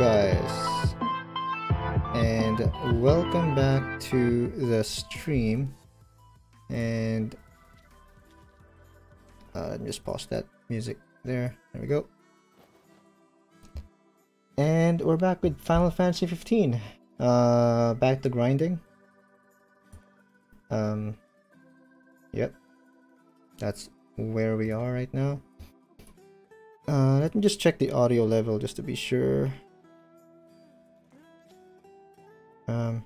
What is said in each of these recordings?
Guys and welcome back to the stream. And uh, just pause that music there. There we go. And we're back with Final Fantasy 15 uh, back to grinding. Um yep. That's where we are right now. Uh, let me just check the audio level just to be sure. Um,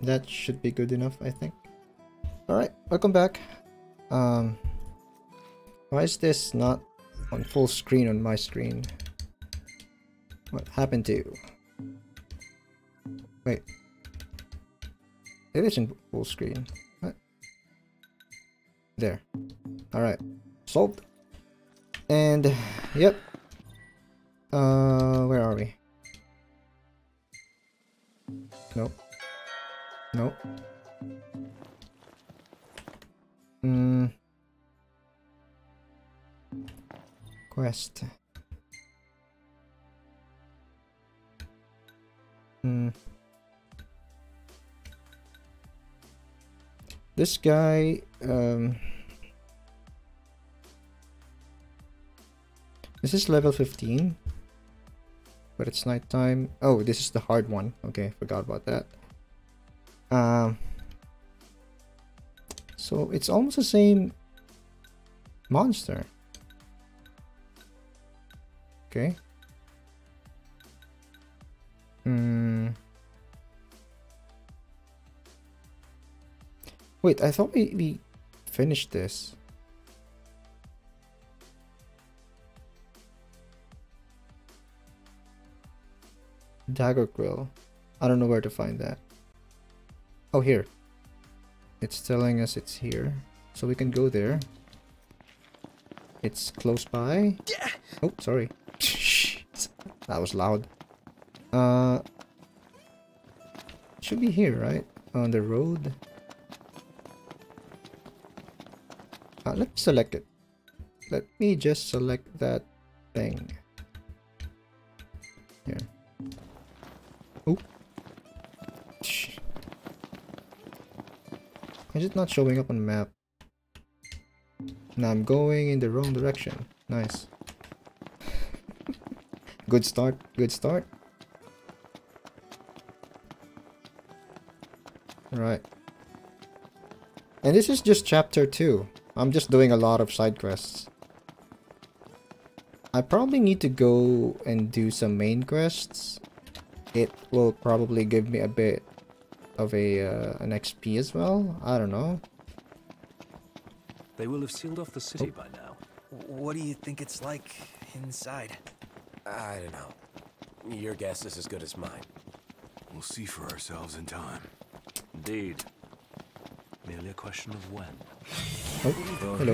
that should be good enough, I think. Alright, welcome back. Um, why is this not on full screen on my screen? What happened to you? Wait. It is in full screen. What? There. Alright. Solved. And, yep. Uh, where are we? Nope. Nope. Hmm. Quest. Hmm. This guy, um... This is level 15. But it's nighttime. Oh, this is the hard one. Okay, forgot about that. Um... So, it's almost the same monster. Okay. Hmm... Wait, I thought we, we finished this. Dagger Grill. I don't know where to find that. Oh, here. It's telling us it's here. So we can go there. It's close by. Oh, sorry. that was loud. Uh, should be here, right? On the road. Uh, let me select it. Let me just select that thing. Is it not showing up on the map? Now I'm going in the wrong direction. Nice. good start. Good start. Right. And this is just chapter 2. I'm just doing a lot of side quests. I probably need to go and do some main quests. It will probably give me a bit of a uh, an XP as well. I don't know. They will have sealed off the city oh. by now. What do you think it's like inside? I don't know. Your guess is as good as mine. We'll see for ourselves in time. Indeed. Merely a question of when. Oh, hello.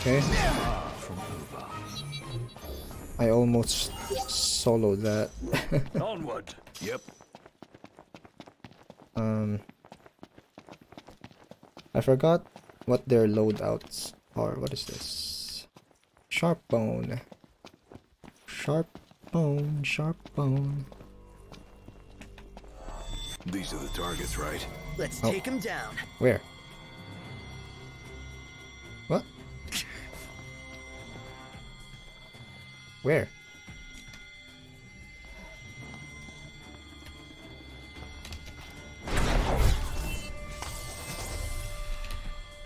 Okay. I almost soloed that. Onward. Yep. Um, I forgot what their loadouts are. What is this? Sharp bone. Sharp bone. Sharp bone. These are the targets, right? Let's Oh. take them down. Where? Where?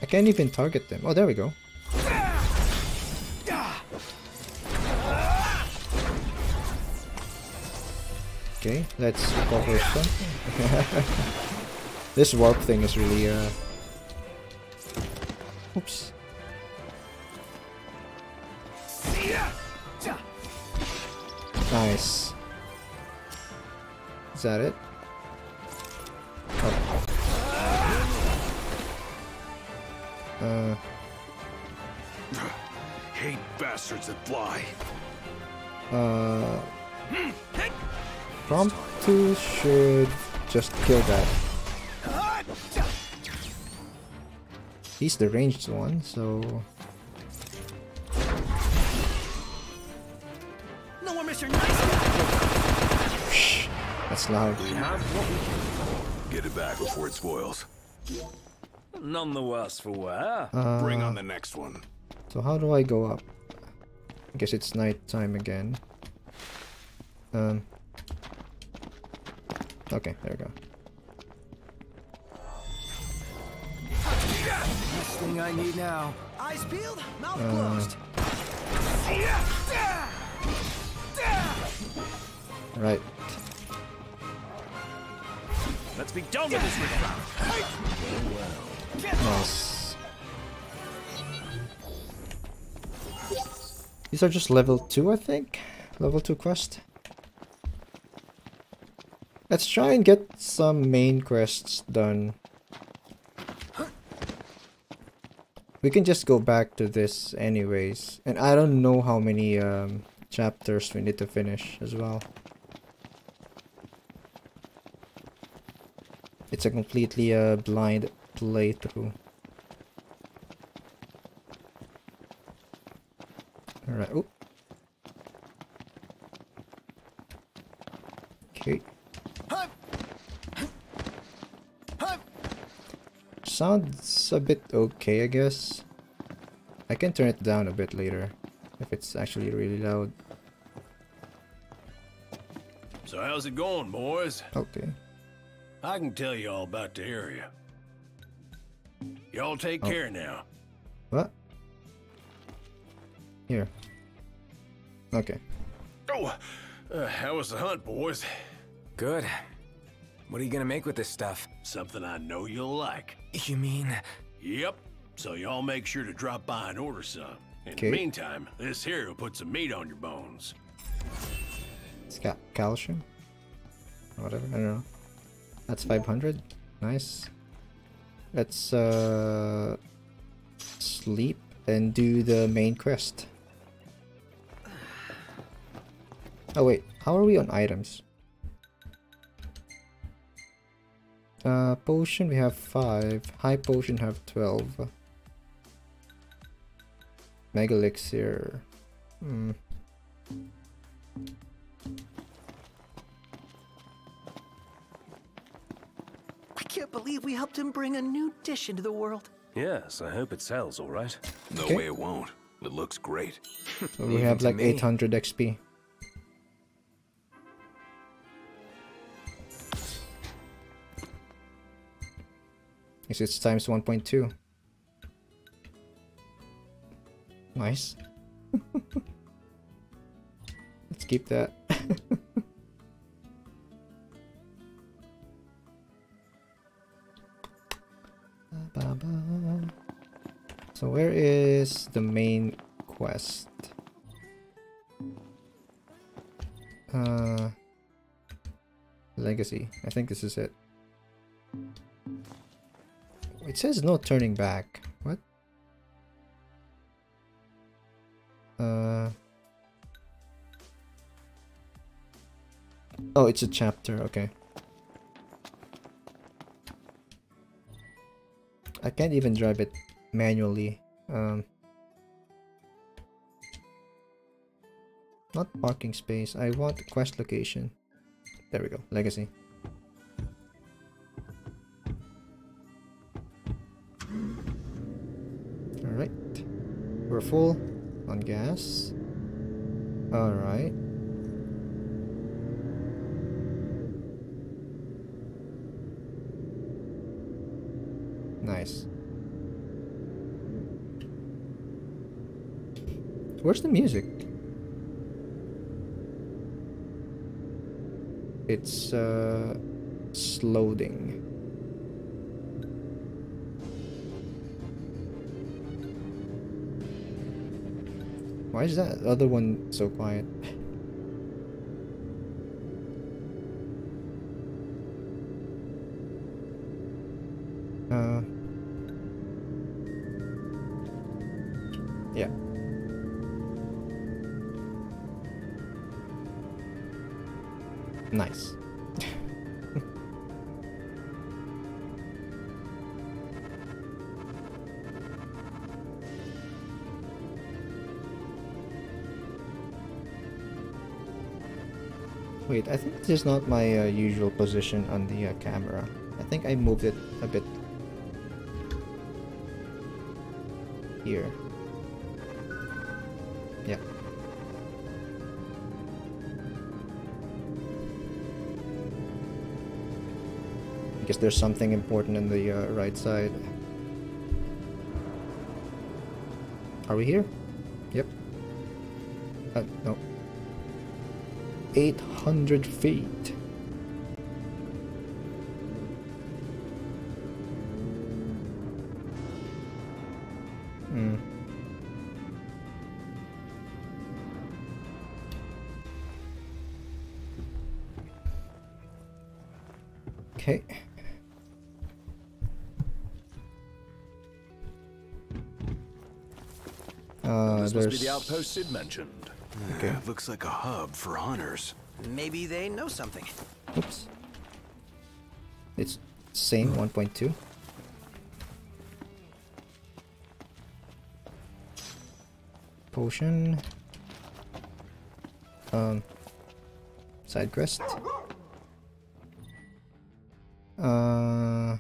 I can't even target them. Oh, there we go. Okay, let's recover some. this warp thing is really, uh... Oops. Nice. Is that it? Oh. Uh, Hate bastards that fly. uh... Prompto should just kill that. He's the ranged one, so that's loud. We have what we Get it back before it spoils. None the worse for wear. Uh, Bring on the next one. So how do I go up? I guess it's night time again. Um. Okay, there we go. Last thing I need now. Eyes peeled, mouth Uh, closed. Right. Be done with this riffraff. Nice. These are just level 2, I think? Level 2 quest. Let's try and get some main quests done. We can just go back to this anyways. And I don't know how many um, chapters we need to finish as well. It's a completely uh, blind playthrough. Alright, oh. Okay. Sounds a bit okay, I guess. I can turn it down a bit later if it's actually really loud. So how's it going, boys? Okay. I can tell you all about the area. Y'all take Oh. care now. What? Here. Okay. Oh, uh, how was the hunt, boys? Good. What are you gonna make with this stuff? Something I know you'll like. You mean... Yep. So y'all make sure to drop by and order some. In Okay. the meantime, this here will put some meat on your bones. It's got calcium. Whatever, I don't know. That's 500. Nice. Let's uh sleep and do the main quest. Oh wait, how are we on items? Uh potion we have 5, high potion have 12. Mega elixir. Hmm. Can't believe we helped him bring a new dish into the world. Yes, I hope it sells all right. No Okay. way it won't. It looks great. So we have like 800 XP. Guess it's times 1.2. Nice. Let's keep that. Ba-ba-ba. So where is the main quest? Uh, legacy. I think this is it. It says no turning back. What? Uh. Oh, it's a chapter. Okay. I can't even drive it manually. Um. Not parking space. I want quest location. There we go. Legacy. Alright. We're full on gas. Alright. Nice. Where's the music? It's uh loading. Why is that other one so quiet? This is not my uh, usual position on the uh, camera. I think I moved it a bit here. Yeah. Because there's something important in the uh, right side. Are we here? Yep. Uh, no. 800 feet. Hmm. Okay. Uh, this must be the outpost Cid mentioned. Okay. Looks like a hub for hunters. Maybe they know something. Oops. It's same 1.2. Potion. Um. Side quest. Uh.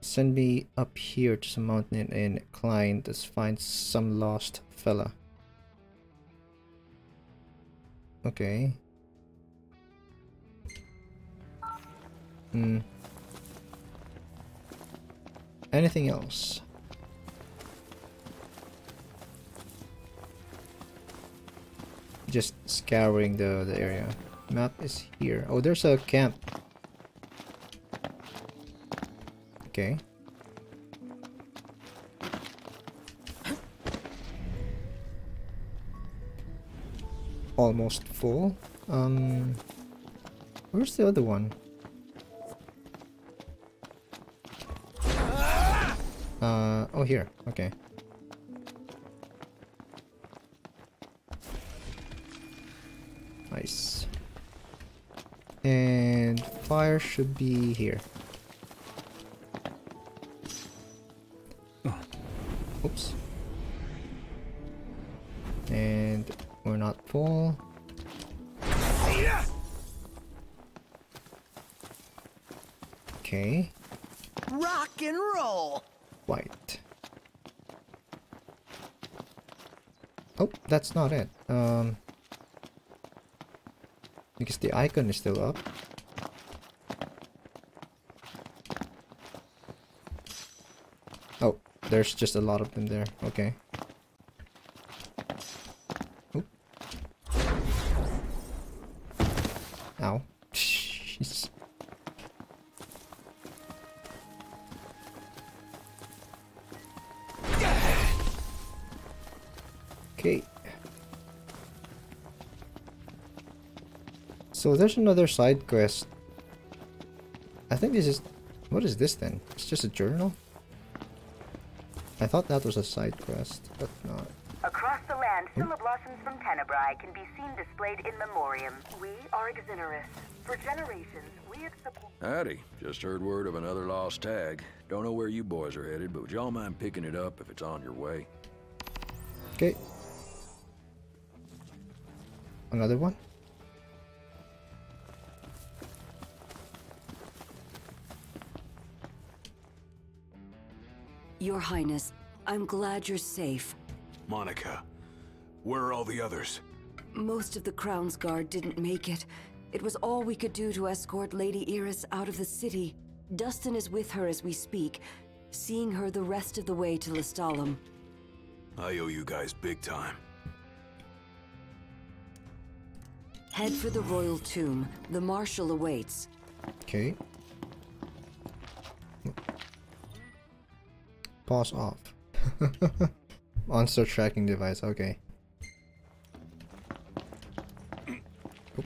Send me up here to some mountain and climb Let's find some lost fella. Okay. Hmm. Anything else? Just scouring the, the area. Map is here. Oh, there's a camp. Okay. Almost full. Um, where's the other one? Uh, oh here, okay. Nice. And fire should be here. Okay, Rock and roll. white. Oh, that's not it. Um, because the icon is still up. Oh, there's just a lot of them there. Okay. There's another side quest. I think this is... What is this then? It's just a journal? I thought that was a side quest, but not. Across the land, Sylleblossoms from Tenebrae can be seen displayed in memoriam. We are Exineris. For generations, we have supported... Howdy. Just heard word of another lost tag. Don't know where you boys are headed, but would y'all mind picking it up if it's on your way? Okay. Another one? Your Highness, I'm glad you're safe. Monica, where are all the others? Most of the Crown's Guard didn't make it. It was all we could do to escort Lady Iris out of the city. Dustin is with her as we speak, seeing her the rest of the way to Lestallum. I owe you guys big time. Head for the royal tomb. The Marshal awaits. Okay. Pause off. Monster tracking device, okay. Oop.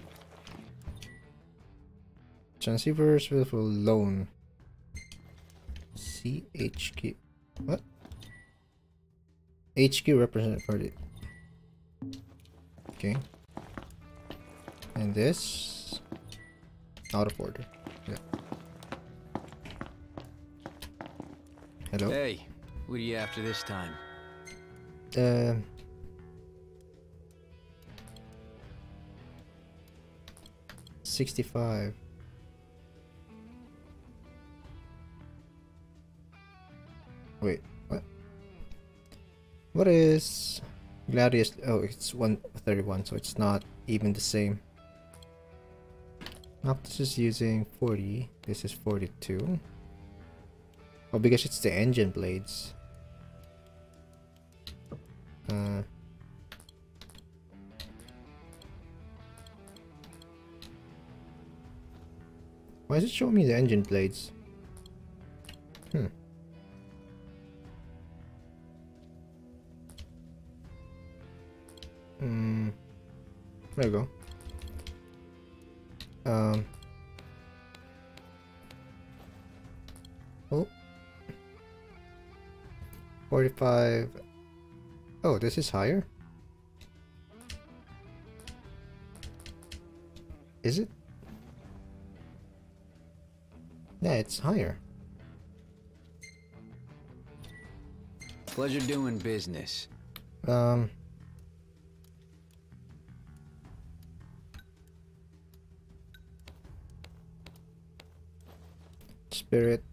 Transceivers with loan. CHQ. What? HQ represented party. Okay. And this out of order. Yeah. Hello. Hey, what are you after this time? Uh, 65. Wait, what? What is Gladius? Oh, it's 131, so it's not even the same. Noctis is using 40. This is 42. Oh, because it's the engine blades. Uh, why is it showing me the engine plates? Hmm. Hmm. There we go. Um. Oh. 45. Oh, this is higher? Is it? Yeah, it's higher. Pleasure doing business. Um. Spirit.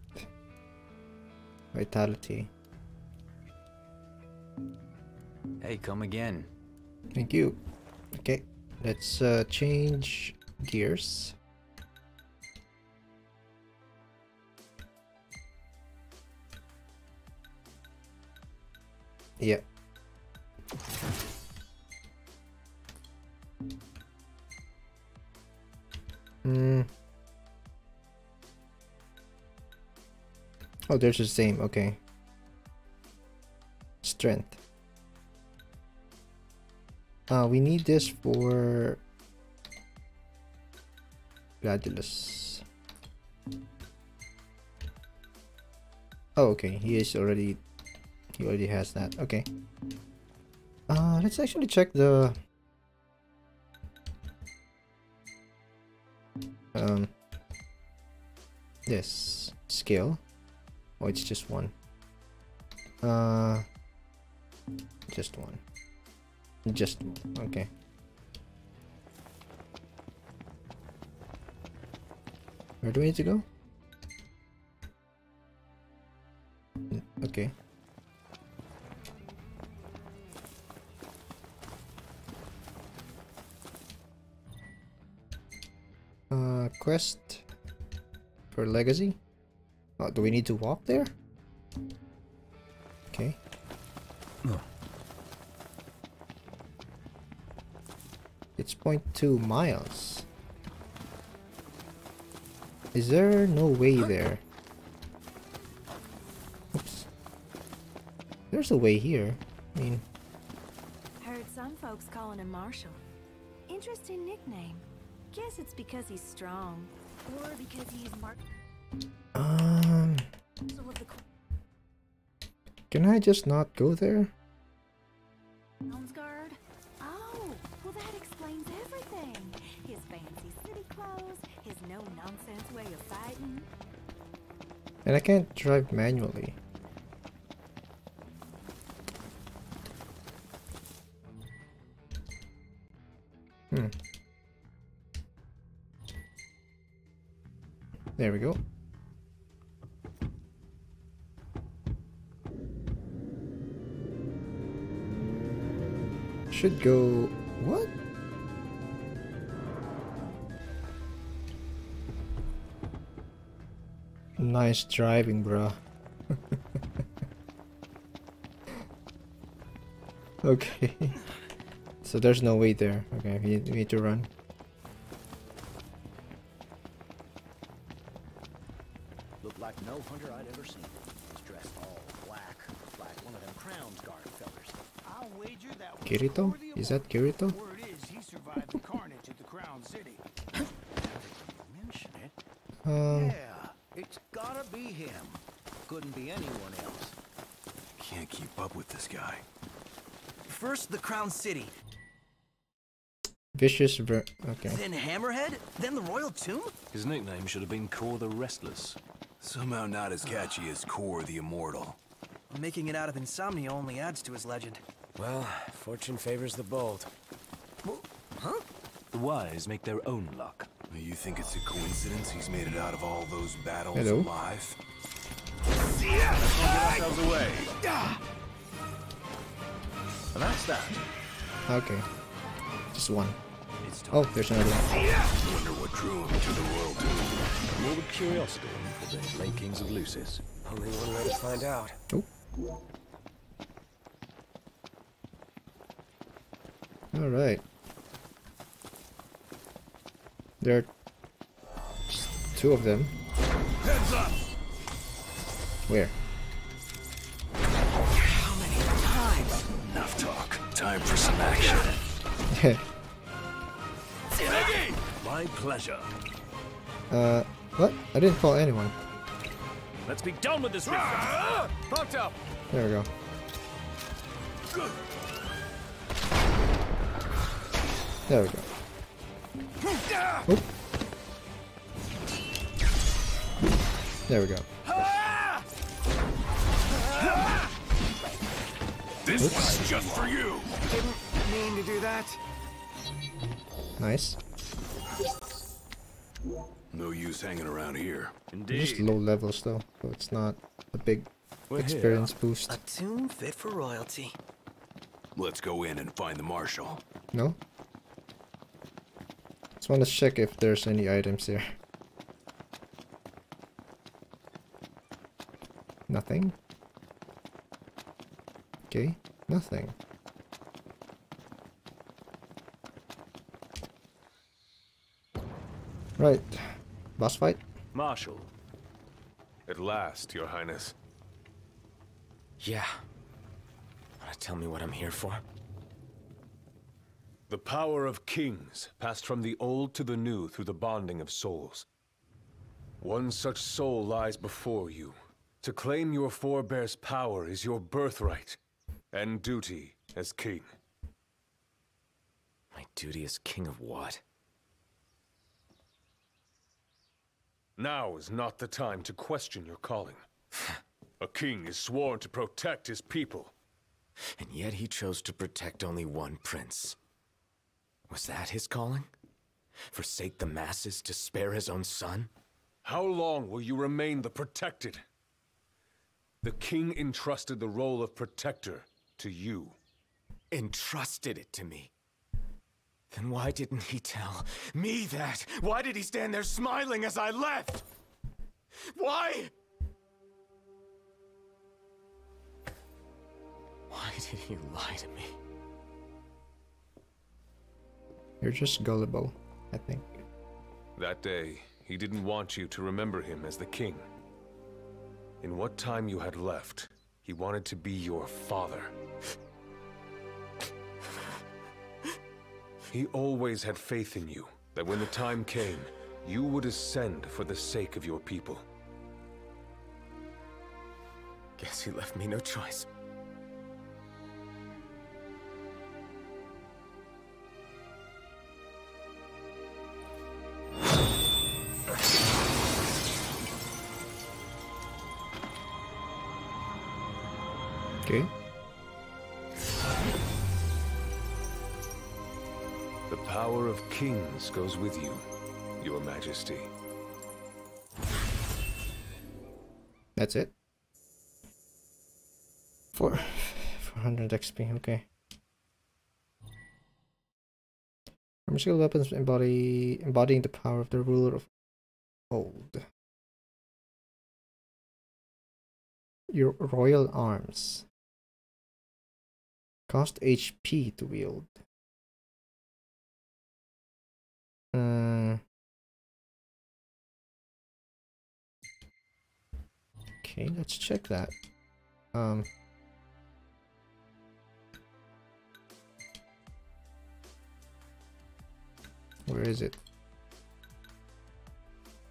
Vitality. Hey, come again. Thank you. Okay, let's uh, change gears. Yeah. Hmm. Oh, there's the same. Okay. Strength. Uh, we need this for Gladiolus. Oh, okay. He is already. He already has that. Okay. Uh, let's actually check the. Um. This skill. Oh, it's just one. Uh. Just one. Just. Okay. Where do we need to go? Okay. Uh, quest for legacy. Oh, do we need to walk there? Okay. It's 0.2 miles. Is there no way there? Oops. There's a way here. I mean, Heard some folks calling him Marshall. Interesting nickname. Guess it's because he's strong. Or because he's Marshal um, can I just not go there? And I can't drive manually. Hmm. There we go. Should go... Nice driving, bruh. okay. so there's no way there. Okay, we need, we need to run. Looked like no hunter I'd ever seen. Was dressed all black, like one of them Crowns Guard fellers. I'll wager that Kirito? Is that Kirito? Word is he survived the carnage at the Crown City. Mention it. Um, Yeah, it's gotta be him. Couldn't be anyone else. Can't keep up with this guy. First, the Crown City, vicious ver- Okay. then Hammerhead, then the Royal Tomb? His nickname should have been Cor the Restless. Somehow not as catchy as Cor the Immortal. Making it out of insomnia only adds to his legend. Well, fortune favors the bold. Huh? The wise make their own luck. You think it's a coincidence he's made it out of all those battles Hello. alive? Let's not get ourselves away. Ah! And that's that. Okay. Just one. Oh, there's another one. Wonder what drew him to the royal tomb. Morbid curiosity for the late kings of Lucis. Only one way to find out. Oh. Alright. There are two of them. Heads up! Where? Talk. Time for some action. My pleasure. uh, what? I didn't call anyone. Let's be done with this. Fucked up. There we go. There we go. Oop. There we go. This Oops. one's just for you. Didn't mean to do that. Nice. No use hanging around here. They're Just low levels though, so it's not a big We're here. experience boost. A tomb fit for royalty. Let's go in and find the marshal. No? Just want to check if there's any items here. Nothing. Okay, nothing. Right. Boss fight? Marshal. At last, Your Highness. Yeah. Wanna tell me what I'm here for? The power of kings passed from the old to the new through the bonding of souls. One such soul lies before you. To claim your forebear's power is your birthright and duty as king. My duty as king of what? Now is not the time to question your calling. A king is sworn to protect his people. And yet he chose to protect only one prince. Was that his calling? Forsake the masses to spare his own son? How long will you remain the protected? The king entrusted the role of protector to you. Entrusted it to me. Then why didn't he tell me that? Why did he stand there smiling as I left? Why? Why did he lie to me? You're just gullible, I think. That day, he didn't want you to remember him as the king. In what time you had left, he wanted to be your father. He always had faith in you, that when the time came, you would ascend for the sake of your people. Guess he left me no choice. Kings goes with you, your majesty. That's it. Four, 400 XP, okay. Armor skill weapons embody embodying the power of the ruler of old. Your royal arms. Cost HP to wield. Uh, okay, let's check that. Um, where is it?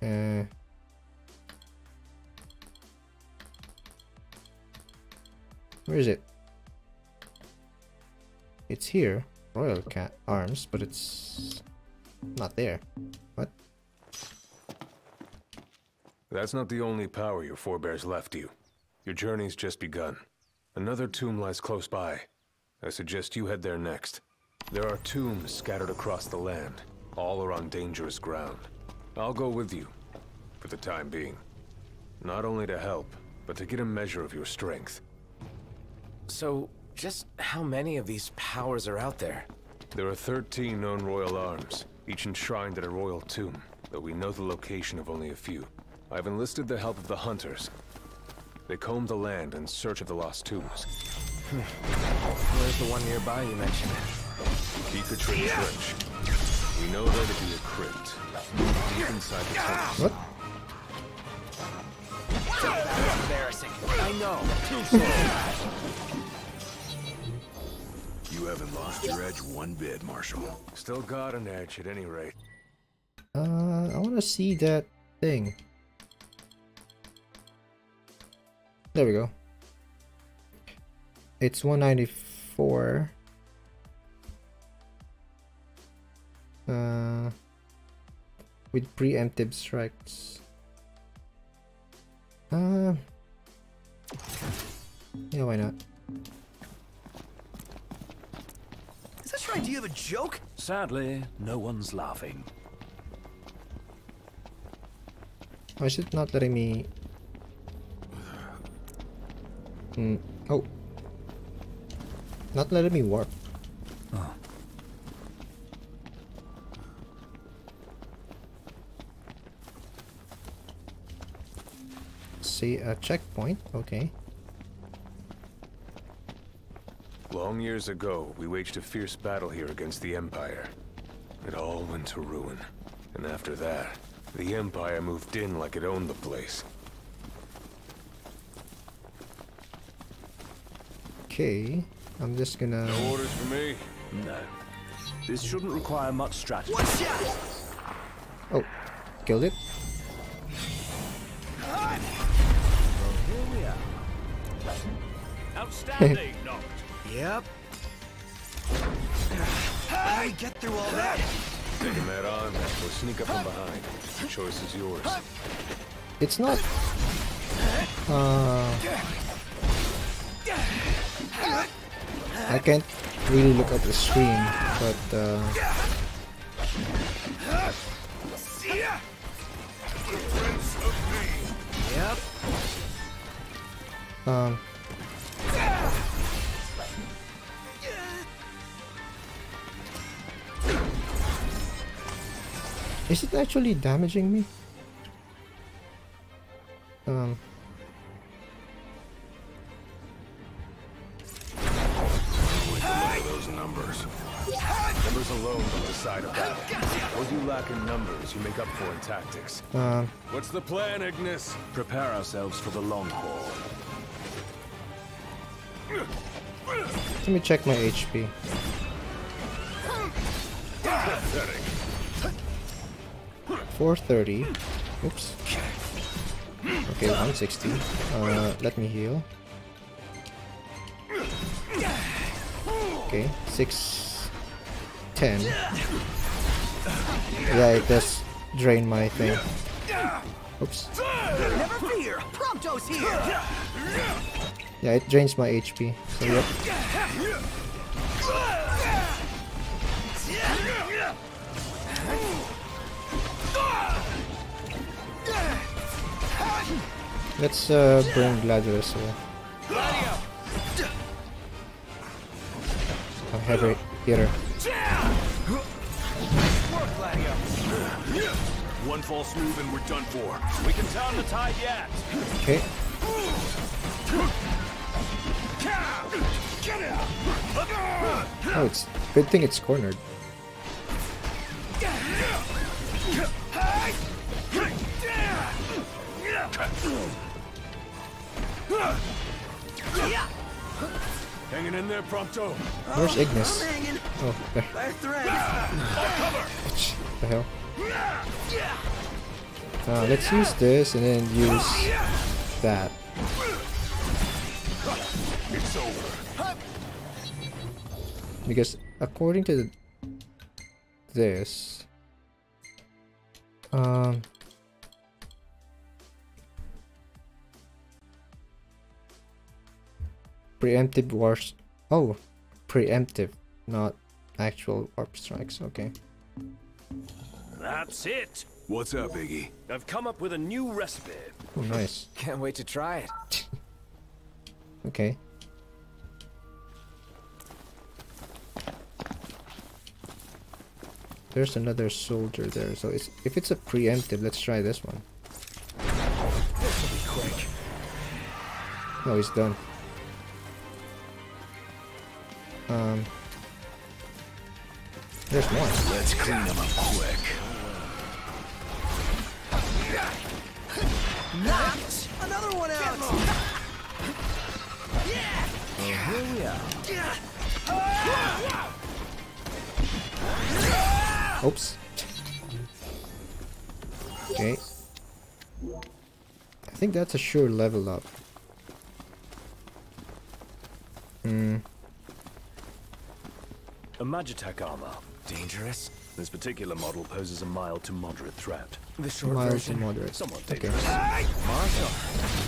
Uh, where is it? It's here, Royal Cat Arms, but it's not there. What? That's not the only power your forebears left you. Your journey's just begun. Another tomb lies close by. I suggest you head there next. There are tombs scattered across the land, All are on dangerous ground. I'll go with you, for the time being. Not only to help, but to get a measure of your strength. So, just how many of these powers are out there? There are 13 known royal arms, each enshrined at a royal tomb, though we know the location of only a few. I've enlisted the help of the hunters. They comb the land in search of the lost tombs. Where's the one nearby you mentioned? Keycatrich Trench. We know there to be a crypt, deep inside the tombs. What? That's embarrassing. I know. Too slow. You haven't lost your edge one bit, Marshal. Still got an edge at any rate. Uh, I want to see that thing. There we go. It's 194. Uh, with preemptive strikes. Uh, yeah, why not? Is this your idea of a joke? Sadly, no one's laughing. Why is it not letting me... Hmm. Oh. Not letting me warp. Oh. See a checkpoint. Okay. Long years ago, we waged a fierce battle here against the Empire. It all went to ruin. And after that, the Empire moved in like it owned the place. Okay. I'm just gonna... No orders for me? No. This shouldn't require much strategy. Watch out! Oh. Killed it. Here we are. Outstanding, Noct. Yep. How do we get through all that? Taking that on, or sneak up from behind. The choice is yours. It's not... Uh... I can't really look at the screen, but uh... Yep. Um... actually damaging me? Um... Those numbers. Numbers alone don't decide a battle. What you lack in numbers, you make up for in tactics. Um... What's the plan, Ignis? Prepare ourselves for the long haul. Let me check my HP. Pathetic. 430. Oops. Okay, 160. Uh, let me heal. Okay, 610. Yeah, it does drain my thing. Oops. Never fear, Prompto's here. Yeah, it drains my HP. So yep. Let's uh, bring Gladius here. A heavy hitter. One false move and we're done for. We can turn the tide yet. Okay. Oh, it's good thing it's cornered. Hanging in there, Prompto. Where's Ignis? I'm hanging Oh, there. by a thread. the hell? Uh, let's use this and then use that. It's over. Because according to the, this, um, preemptive wars. Oh, preemptive, not actual warp strikes. Okay. That's it. What's up, Iggy? I've come up with a new recipe. Oh, nice. Can't wait to try it. Okay. There's another soldier there, so it's, if it's a preemptive, let's try this one. This'll be quick. No, he's done. Um, there's one. Let's clean them up quick. Knocked another one out. Well, here we are. Oops. Okay. I think that's a sure level up. Hmm. A Magitech armor. Dangerous? This particular model poses a mild to moderate threat. The short Mild to version. moderate. Somewhat Okay. dangerous. Marshal,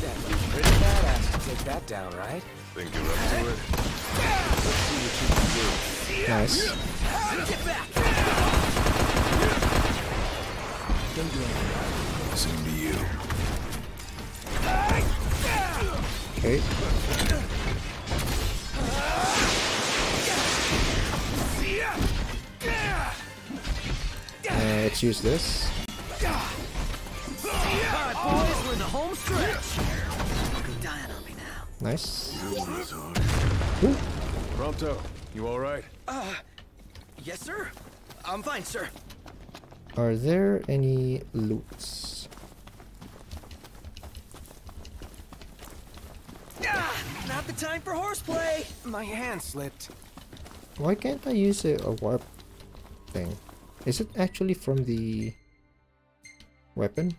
that looks pretty badass to take that down, right? Think you're up to it? Let's see what you can do. Nice. Get back. Soon to you. Okay. Dying on me now. Nice. Prompto, you alright? Uh, yes, sir. I'm fine, sir. Are there any loots? Ah, not the time for horseplay. My hand slipped. Why can't I use a, a warp thing? Is it actually from the weapon?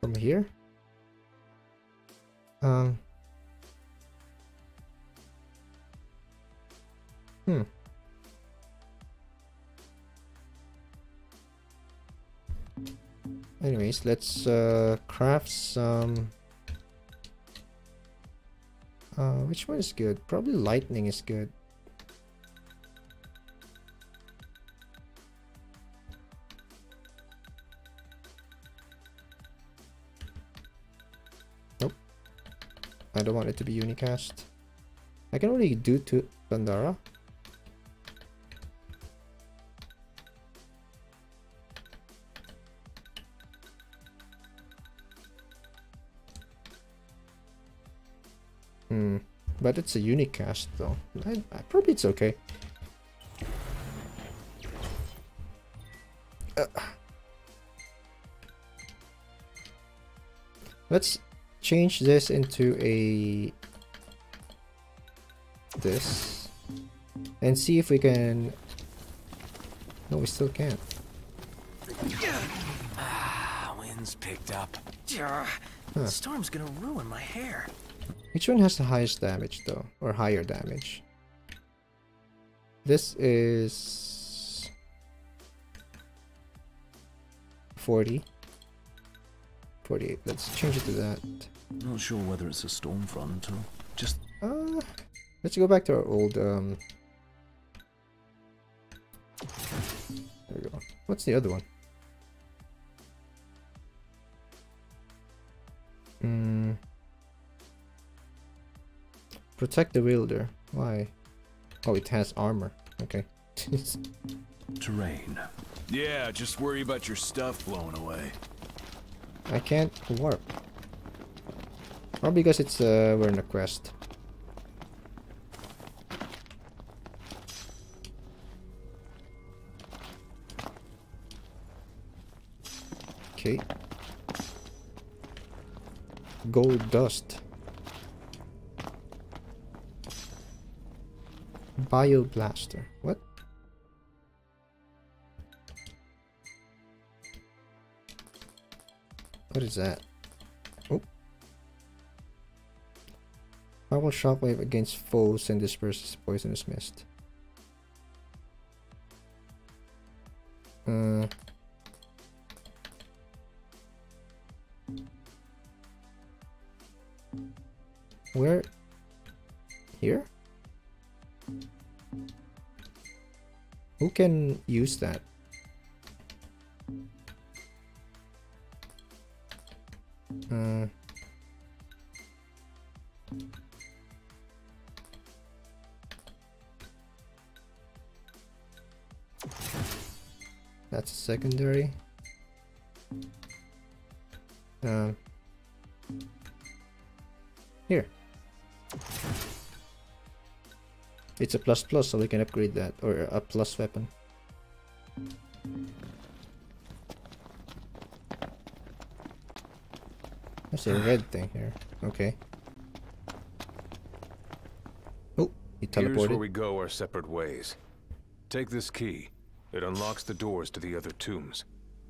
From here? Um. Hmm. Anyways, let's uh, craft some. Uh, which one is good? Probably lightning is good. I don't want it to be unicast. I can only do to Pandara. Hmm. But it's a unicast though. I, I, probably it's okay. Uh. Let's change this into a this and see if we can no we still can't Ah, wind's picked up. Huh. Huh. The storm's gonna ruin my hair. which one has the highest damage though or higher damage this is 40 48 let's change it to that Not sure whether it's a storm front or just uh let's go back to our old um there we go what's the other one Hmm. Protect the wielder. Why? Oh, it has armor. Okay. terrain. Yeah, just worry about your stuff blowing away. I can't warp. Probably because it's uh, we're in a quest. Okay. Gold dust. Bioblaster. What? What is that? Oh. Powerful shockwave against foes and disperses poisonous mist. Uh. Where? Here? Who can use that? Uh, that's a secondary. Um, here. It's a plus plus, so we can upgrade that, or a plus weapon. There's a red thing here. Okay. Oh, he Here's where we go our separate ways. Take this key. It unlocks the doors to the other tombs.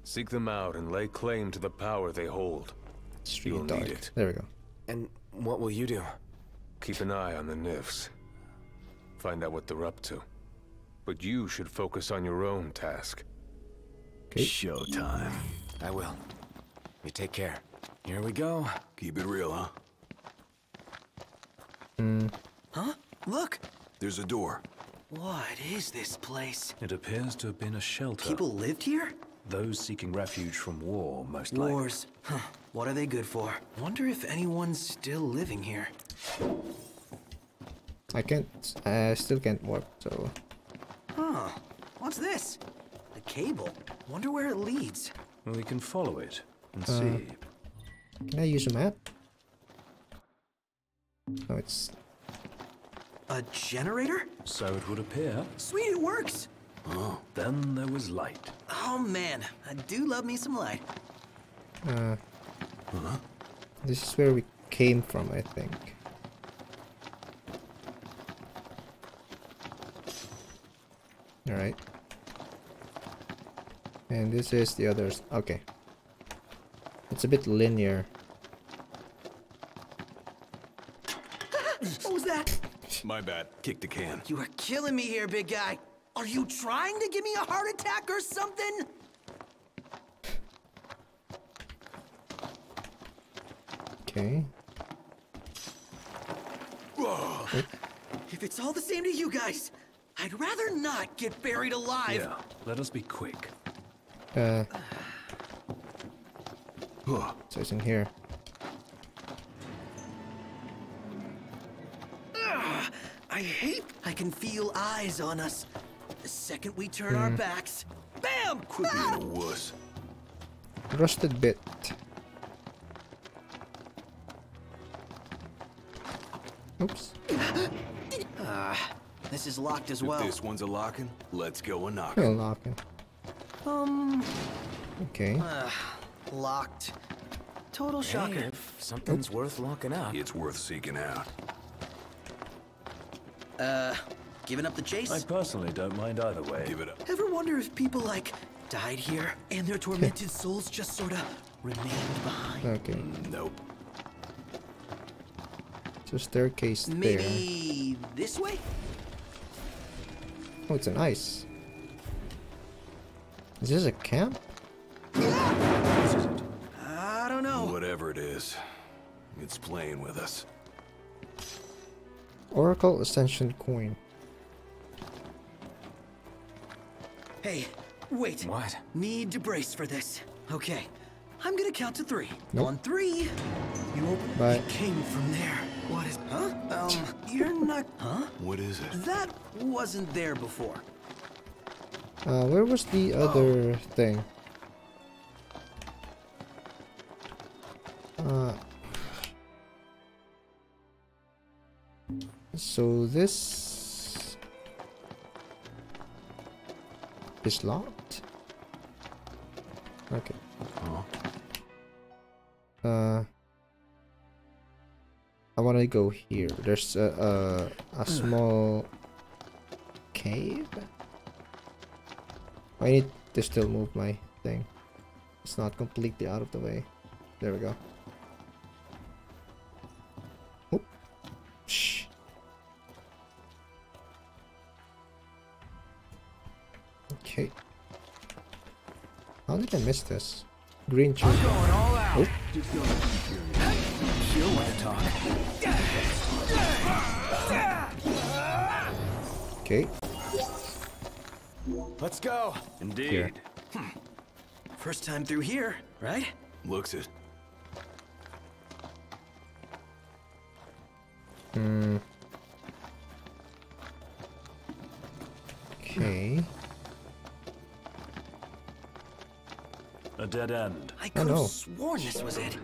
Seek them out and lay claim to the power they hold. It's You'll dark. need it. There we go. And what will you do? Keep an eye on the Nifs. Find out what they're up to. But you should focus on your own task. Okay. Showtime. I will. You take care. Here we go. Keep it real, huh? Hmm. Huh? Look! There's a door. What is this place? It appears to have been a shelter. People lived here? Those seeking refuge from war, most likely. Wars. Huh. What are they good for? Wonder if anyone's still living here. I can't. I still can't warp. So Huh. What's this? A cable. Wonder where it leads. We can follow it and Uh, see. Can I use a map? Oh, it's A generator? So it would appear. Sweet, it works! Oh. Then there was light. Oh man, I do love me some light. uh. huh? This is where we came from, I think. All right. And this is the others. Okay. It's a bit linear. What was that? My bad. Kick the can. You are killing me here, big guy. Are you trying to give me a heart attack or something? Okay. If it's all the same to you guys, I'd rather not get buried alive. Yeah, let us be quick. Uh. So it's in here. Ugh, I hate. I can feel eyes on us. The second we turn our Hmm. backs, bam! Quit Ah! being a wuss. Rusted bit. Oops. Ah, this is locked as If well. this one's a locking, let's go a knocking. Still locking. Um, Okay. uh, locked. Total shocker. Hey, if something's worth locking up. It's worth seeking out. Uh, giving up the chase? I personally don't mind either way. Give it up. Ever wonder if people like died here and their tormented souls just sort of remained behind? Okay. Nope. So staircase there. Maybe this way? Oh, it's an ice. Is this a camp? I don't know. Whatever it is, it's playing with us. Oracle Ascension coin. Hey, wait. What? Need to brace for this. Okay, I'm gonna count to three. Nope. On three, you open. Bye. It came from there. What is? Huh? Um, you're not. Huh? What is it? That wasn't there before. Uh, where was the other thing? Uh, so this is locked. Okay. Uh, I want to go here. There's a a, a small cave. I need to still move my thing. It's not completely out of the way. There we go. Hey. How did I miss this? Green tree. She'll want to talk. Okay. Let's go. Indeed. Hmm. First time through here, right? Looks it. Hmm. Dead end. I could have no. sworn this was it.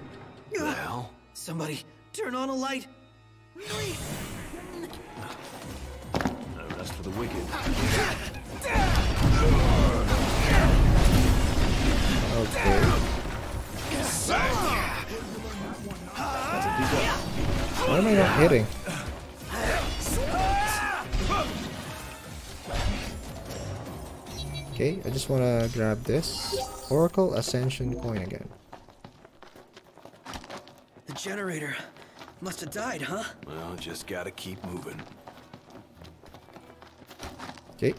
Well, Somebody, turn on a light. No rest for the wicked. Okay. Why am I not hitting? Okay, I just wanna grab this. Oracle Ascension coin again. The generator must have died, huh? well, just gotta keep moving. Okay.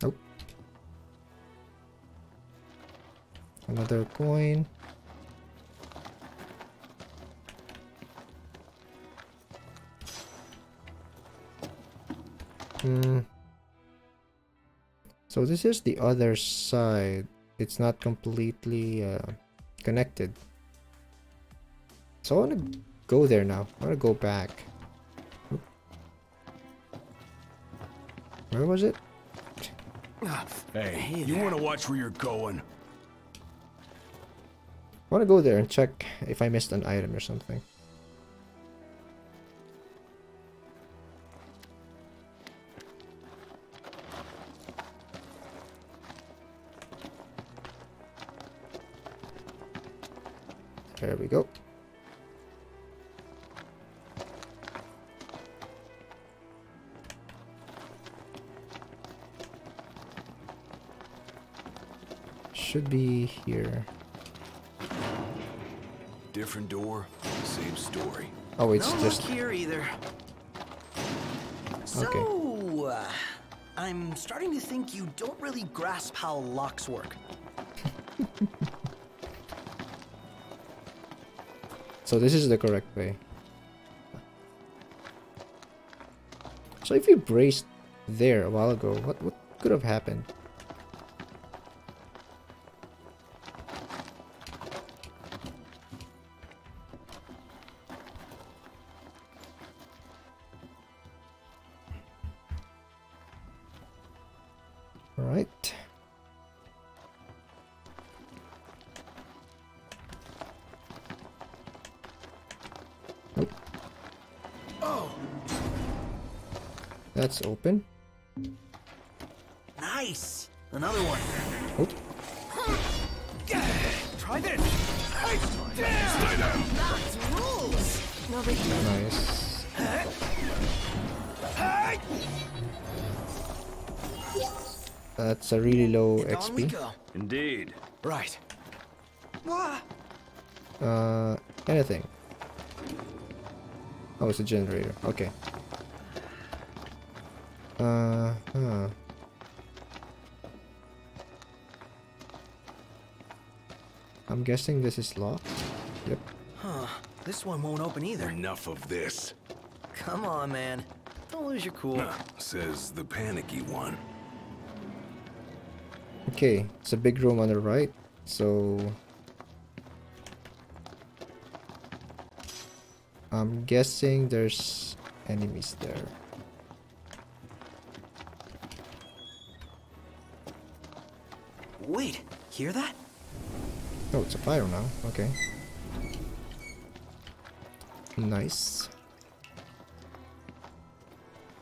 Nope. Another coin. Hmm. So this is the other side. It's not completely uh, connected. So I want to go there now. I want to go back. Where was it? Hey, you wanna watch where you're going? I want to go there and check if I missed an item or something. Should be here. Different door, same story. Oh, it's no just luck here either. So, uh, I'm starting to think you don't really grasp how locks work. So this is the correct way. So if you braced there a while ago, what, what could have happened? That's open. nice. Another one. Oh, Try this. Stay down. That's rules. No big deal. nice. That's a really low And XP. Indeed. Right. Wah. Uh, anything. Oh, it's a generator. Okay. I'm guessing this is locked. Yep. Huh. This one won't open either. Enough of this. Come on, man. Don't lose your cool. Huh, Says the panicky one. Okay, it's a big room on the right, so... I'm guessing there's enemies there. Wait, hear that? Oh, it's a fire now. Okay. Nice.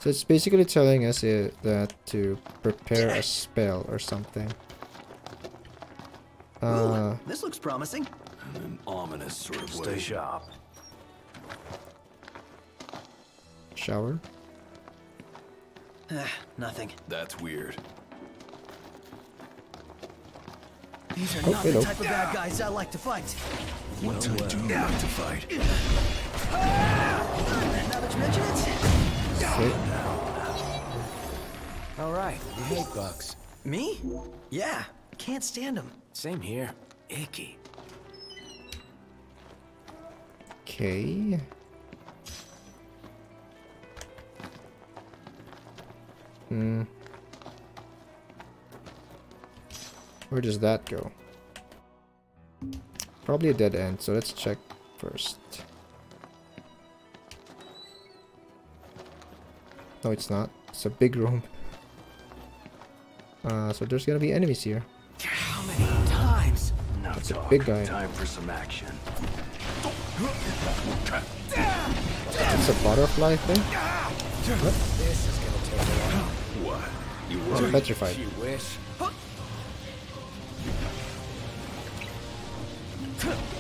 So it's basically telling us uh, that to prepare a spell or something. Uh, Ooh, this looks promising. In an ominous sort of Stay way. sharp. shower. Ah, Nothing. That's weird. These are Oh, not hello. the type of bad guys I like to fight. What I do like to fight. Now that you mention it. Okay. All right, you hate bugs. Me? Yeah, can't stand them. Same here. Icky. Okay. Hmm. Where does that go? Probably a dead end, so let's check first. No, it's not. It's a big room. Uh, so there's gonna be enemies here. How many times? Now It's a big guy. Time for some action. It's a butterfly thing? What? This is gonna take a while. What? You It's worried? petrified. You wish. Oh,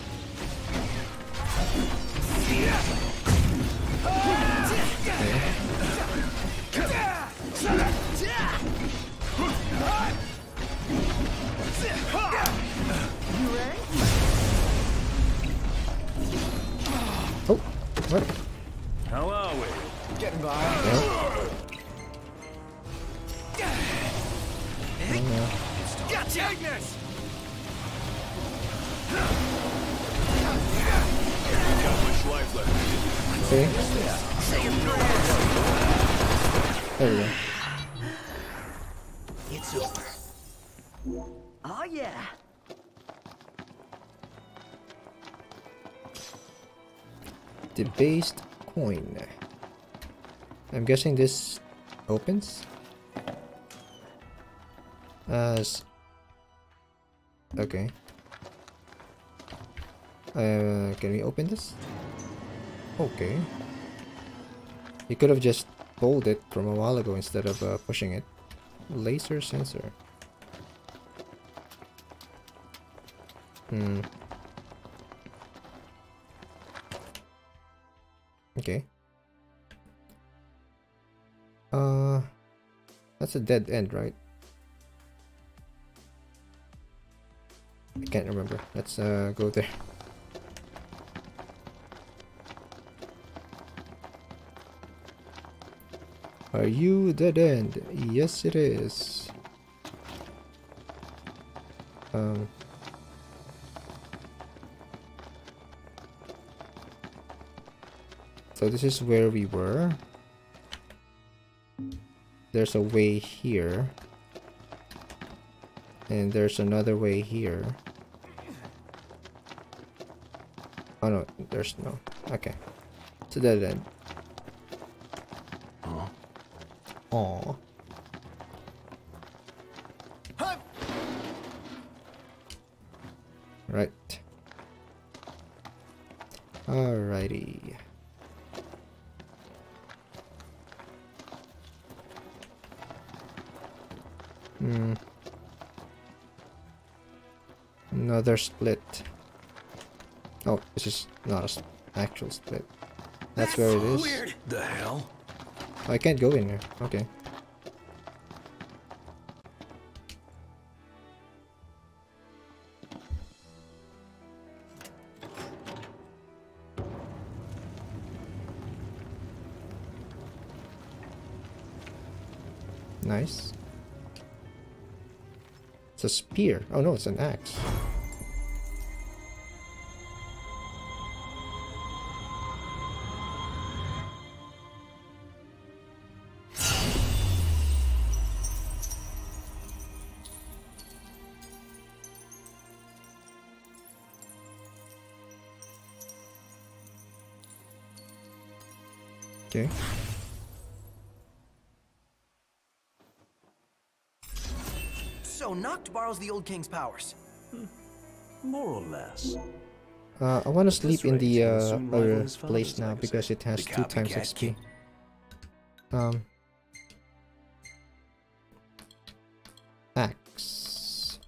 Debased coin. I'm guessing this opens? As... Okay. Uh, can we open this? Okay. You could have just pulled it from a while ago instead of uh, pushing it. Laser sensor. Hmm. Uh, that's a dead end, right? I can't remember. Let's uh go there. Are you dead end? Yes, it is. Um. So this is where we were. There's a way here. And there's another way here. Oh no, there's no. Okay. A dead end. Huh? Aw. Right. Alrighty. Hmm. Another split. Oh, this is not an actual split. That's, where it is. Weird. The hell? I can't go in there. Okay. Nice. It's a spear. Oh no, it's an axe. So borrows the old king's powers. More or less. Uh, I want to sleep in the uh, other place now because it has two times XP. king. Um, axe.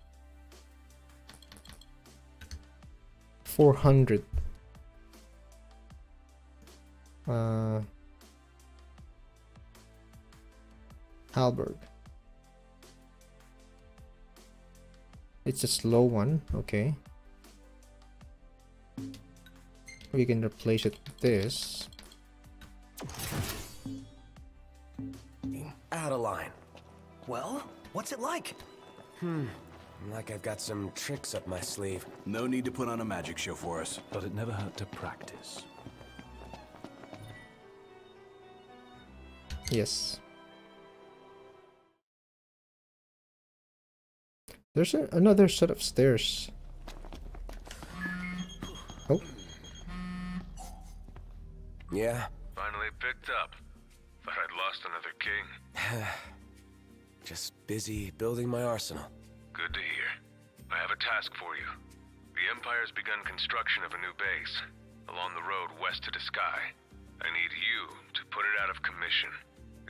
Four hundred. Uh, Halberg. It's a slow one, okay. We can replace it with this. Adeline. Well, what's it like? Hmm. Like I've got some tricks up my sleeve. No need to put on a magic show for us. But it never hurt to practice. Yes. There's a, another set of stairs. Oh. Yeah? Finally picked up. Thought I'd lost another king. Just busy building my arsenal. Good to hear. I have a task for you. The Empire's begun construction of a new base along the road west to the sky. I need you to put it out of commission.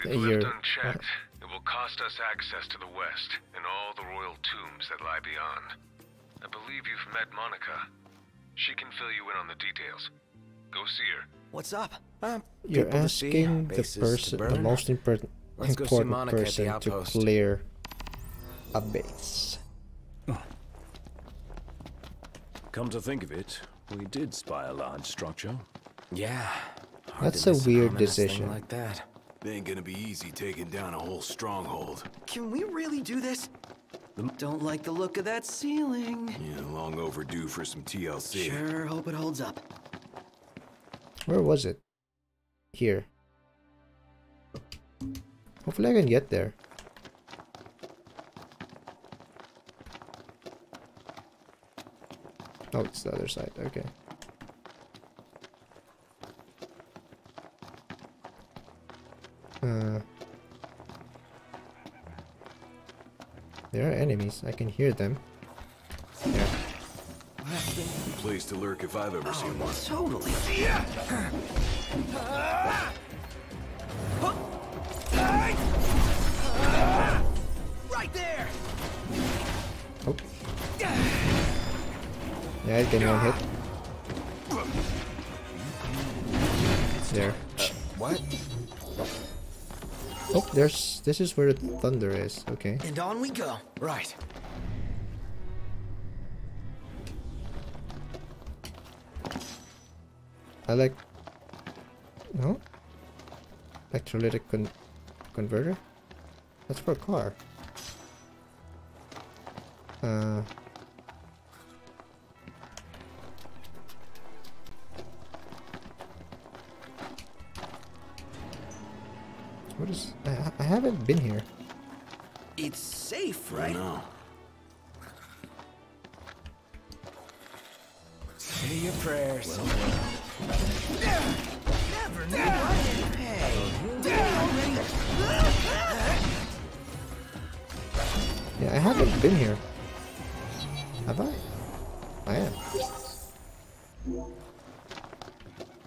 If Hey, left you're- unchecked, it will cost us access to the west and all the royal tombs that lie beyond. I believe you've met Monica. She can fill you in on the details. Go see her. What's up? Uh, You're people see, asking the bases person, the most important Let's go see important Monica at the person to clear a base. Come to think of it, we did spy a large structure. Yeah. That's a weird ominous thing decision. like that. Ain't gonna be easy taking down a whole stronghold. Can we really do this? Mm. Don't like the look of that ceiling. Yeah, long overdue for some TLC. Sure, hope it holds up. Where was it? Here. Hopefully I can get there. Oh, it's the other side. Okay. Uh, there are enemies. I can hear them. There. Place to lurk if I've ever seen one. Totally. Right there. Oh. Yeah, I can one hit. There. What? Oh, there's. This is where the thunder is. Okay. And on we go. Right. I like. No. Electrolytic con converter. That's for a car. Uh. What is? I, I haven't been here. It's safe, right? No. Say your prayers. Never knew I. Yeah, I haven't been here. Have I? I am.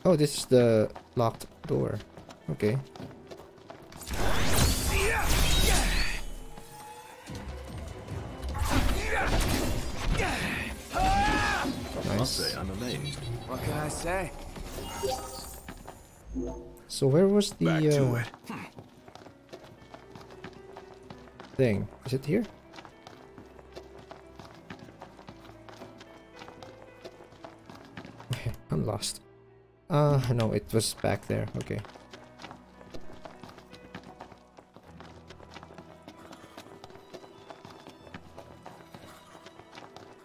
Oh, this is the locked door. Okay. I'll say I'm amazed. What can I say? So where was the Back to uh, it. thing? Is it here? I'm lost. Uh, no, it was back there. Okay.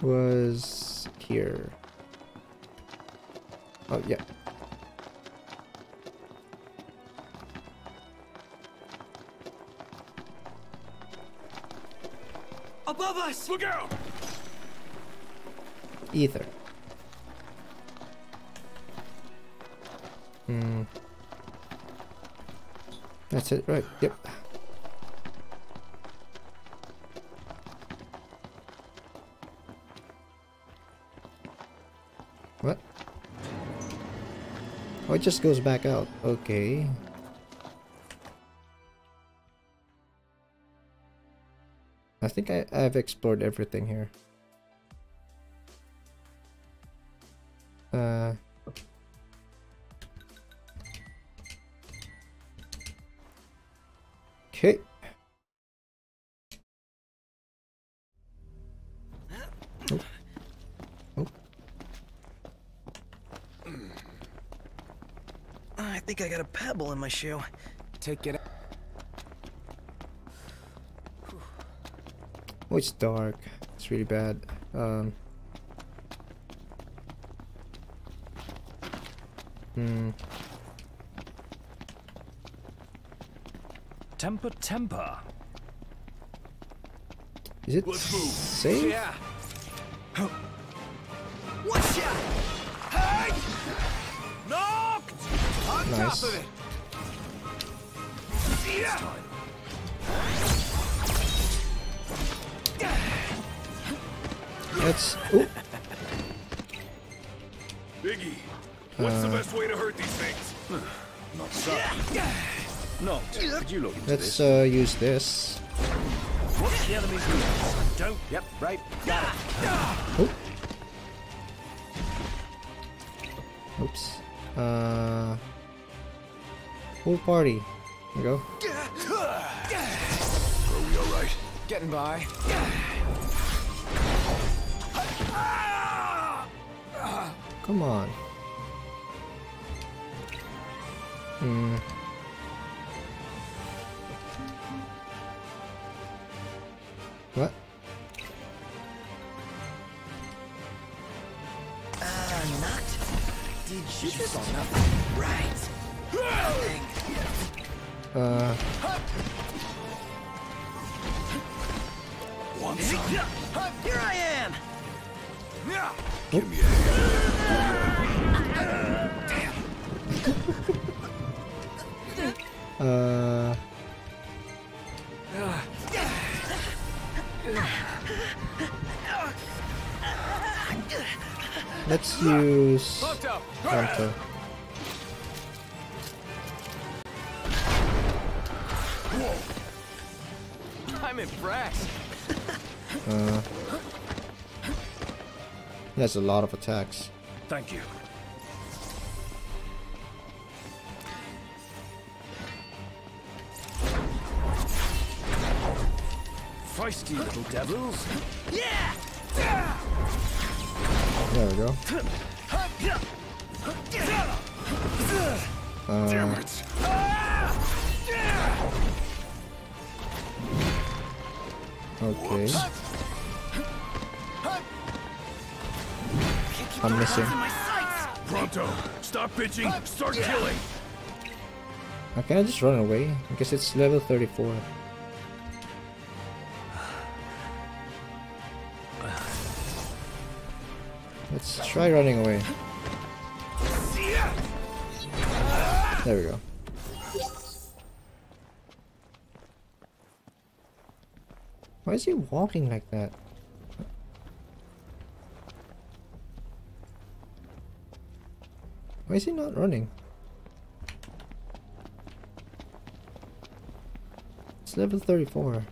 Was here. Oh, yeah. Above us! Look out! Ether. Hmm. That's it, right? Yep. Oh, it just goes back out. Okay. I think I, I've explored everything here. I I got a pebble in my shoe. Take it. Oh, it's dark. It's really bad. Um. Hmm. Temper, temper. Is it safe? Yeah. Nice. top of it. Yeah. Let's. Ooh. Biggie, what's the Uh, best way to hurt these things? Not so. No, could you look into Let's this? uh, use this. What's the enemy's weakness? Don't. Yep, right. Got it. Oop. Oops. Uh. Pool party. There we go. Are we alright? Getting by. Come on. Hmm. What? Uh, knocked. Did you just Uh. He has a lot of attacks. Thank you. Feisty little devils. Yeah. There we go. Damn Uh, it. okay. I'm. Prompto, stop bitching, start killing. Uh, can I just run away? I guess it's level 34. Let's try running away. There we go. Why is he walking like that? Why is he not running? It's level 34.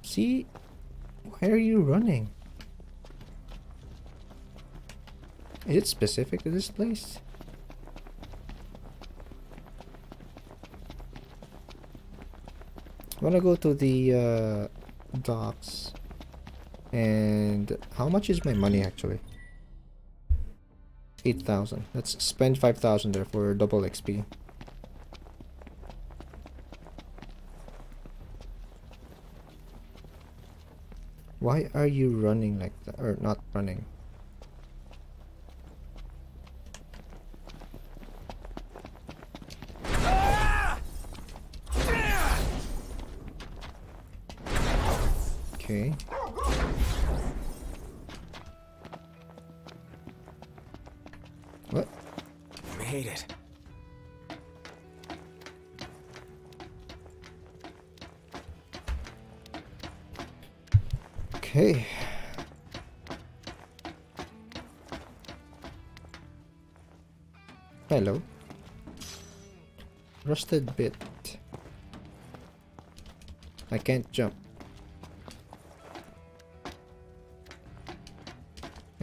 See? Why are you running? Is it specific to this place? I wanna go to the uh, docks. And how much is my money actually? 8,000. Let's spend 5,000 there for double XP. Why are you running like that? Or not running? Okay. What? Made it. Okay. Hello. Rusted bit. I can't jump.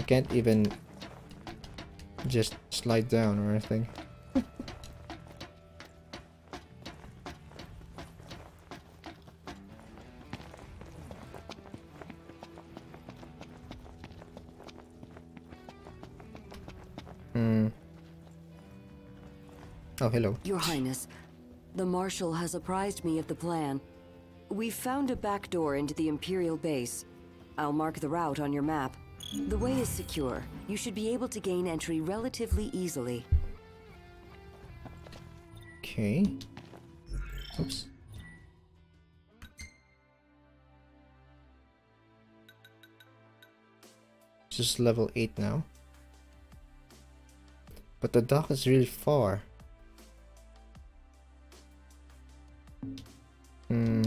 Can't even just slide down or anything. Hmm. Oh, hello. Your Highness, the Marshal has apprised me of the plan. We've found a back door into the Imperial base. I'll mark the route on your map. The way is secure. You should be able to gain entry relatively easily. Okay. Oops. Just level 8 now. But the dock is really far. Hmm.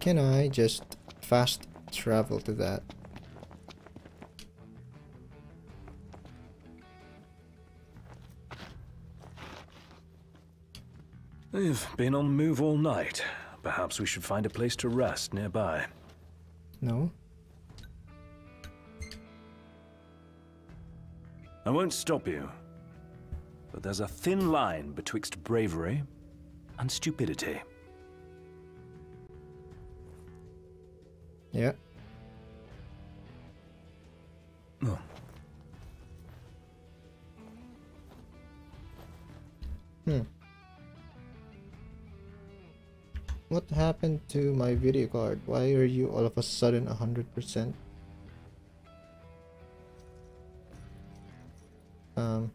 Can I just fast travel to that? We've been on the move all night. Perhaps we should find a place to rest nearby. No? I won't stop you. But there's a thin line betwixt bravery and stupidity. Yeah. Oh. Hmm. What happened to my video card? Why are you all of a sudden 100%? Um.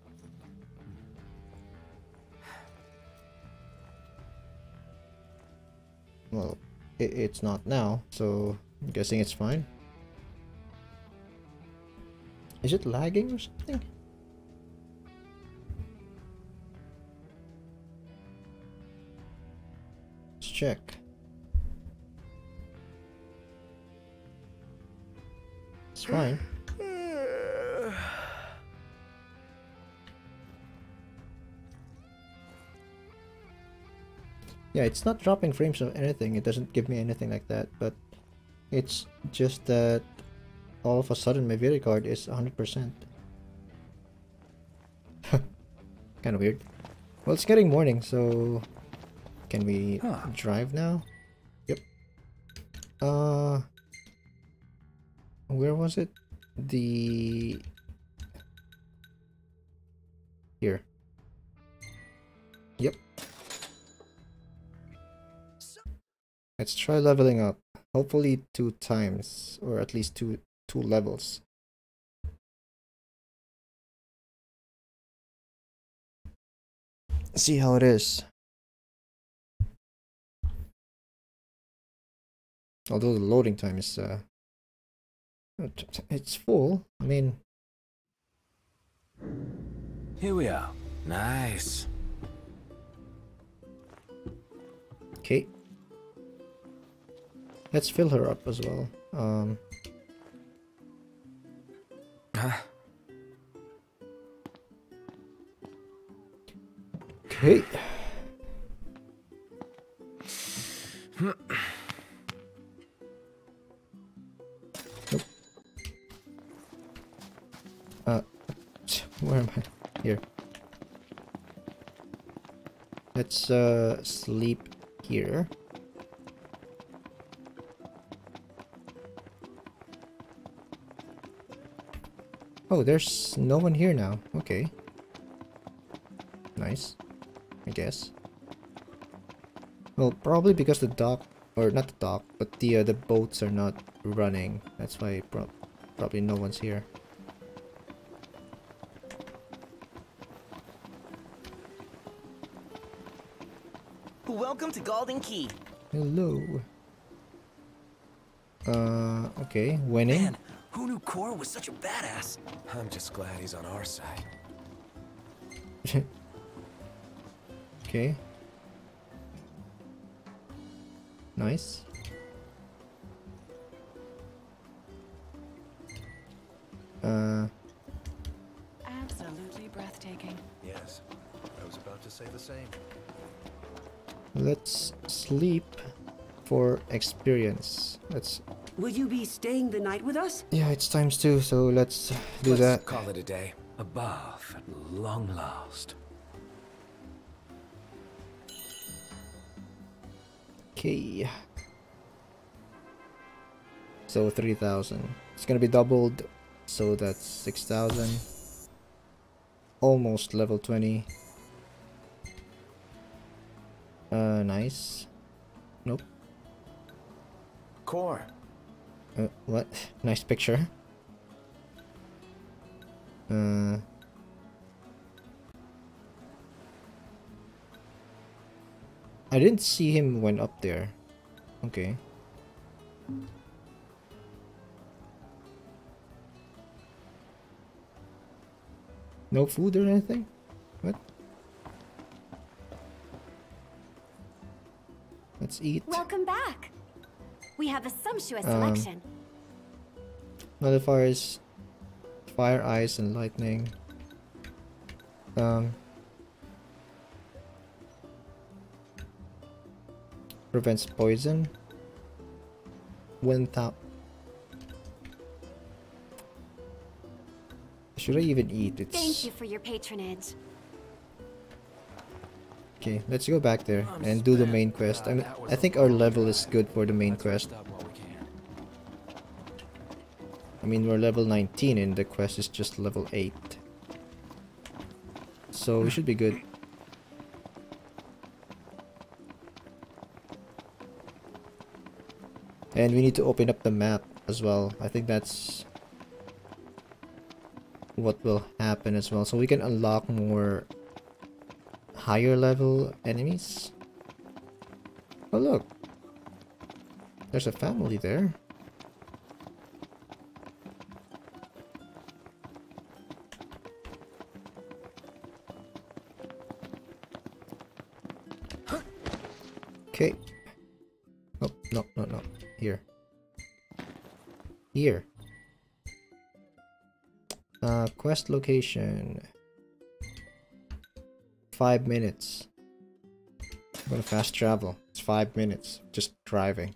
Well, it, it's not now, so I'm guessing it's fine. Is it lagging or something? Let's check. It's fine. Yeah, it's not dropping frames or anything. It doesn't give me anything like that, but it's just that all of a sudden my video card is 100%. kind of weird. Well, it's getting morning, so can we Huh. drive now? Yep. Uh, where was it? The here. Yep. Let's try leveling up. Hopefully two times, or at least two two levels. See how it is. Although the loading time is uh it's full. I mean Here we are. Nice. okay. Let's fill her up as well. Um Okay. Nope. Uh, where am I? Here. Let's uh sleep here. Oh, there's no one here now. Okay. Nice. I guess. Well, probably because the dock, or not the dock, but the uh, the boats are not running. That's why pro probably no one's here. Welcome to Galdin Quay. Hello. Uh, okay, winning. Man, who Cor was such a badass? I'm just glad he's on our side. okay. Nice. Uh, Absolutely breathtaking. Yes, I was about to say the same. let's sleep for experience. Let's. Will you be staying the night with us? Yeah, it's times two, so let's do Let's that. call it a day. A bath at long last. Okay. So 3,000. It's gonna be doubled, so that's 6,000. Almost level 20. Uh, nice. Nope. Cor, Uh, what? Nice picture. Uh... I didn't see him when up there. Okay. No food or anything? What? Let's eat. Welcome back. We have a sumptuous Um, selection. Modifiers, fire, ice, and lightning. Um, prevents poison. Wind tap. Should I even eat? It's Thank you for your patronage. Okay. Let's go back there and do the main quest. I mean, I think our level is good for the main quest. I mean, we're level 19 and the quest is just level 8. So we should be good. And we need to open up the map as well. I think that's what will happen as well. So we can unlock more higher level enemies. Oh look. There's a family there. Okay. Oh, no, no, no. Here. Here. Uh, quest location. Five minutes. I'm gonna fast travel. It's five minutes. Just driving.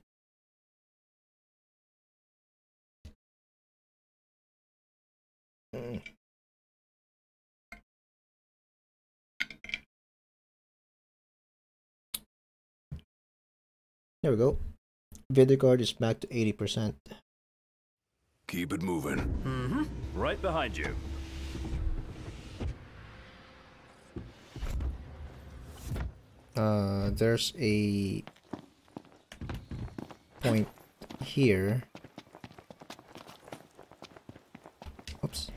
Mm. There we go. Video card is back to 80%. Keep it moving. Mm-hmm. Right behind you. Uh, there's a point here. Oops.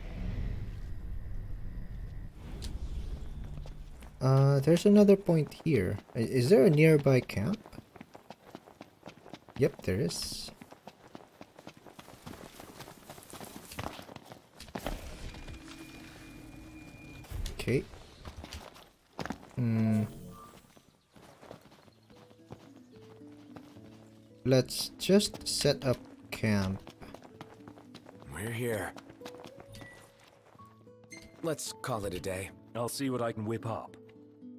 Uh, there's another point here. Is there a nearby camp? Yep, there is. Okay. Hmm. Let's just set up camp. We're here. Let's call it a day. I'll see what I can whip up.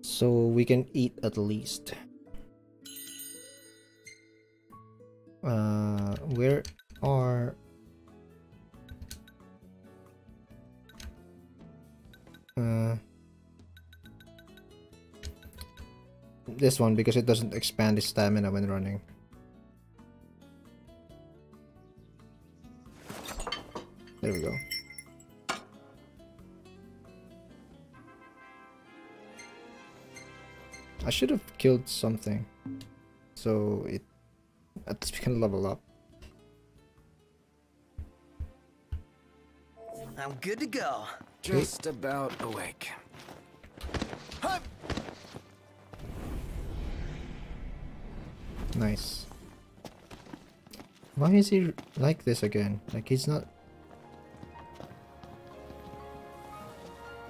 So we can eat at least. Uh, where are... Uh, this one because it doesn't expand its stamina when running. There we go. I should have killed something. So it at least we can level up. I'm good to go. Just about awake. Nice. Why is he like this again? Like he's not...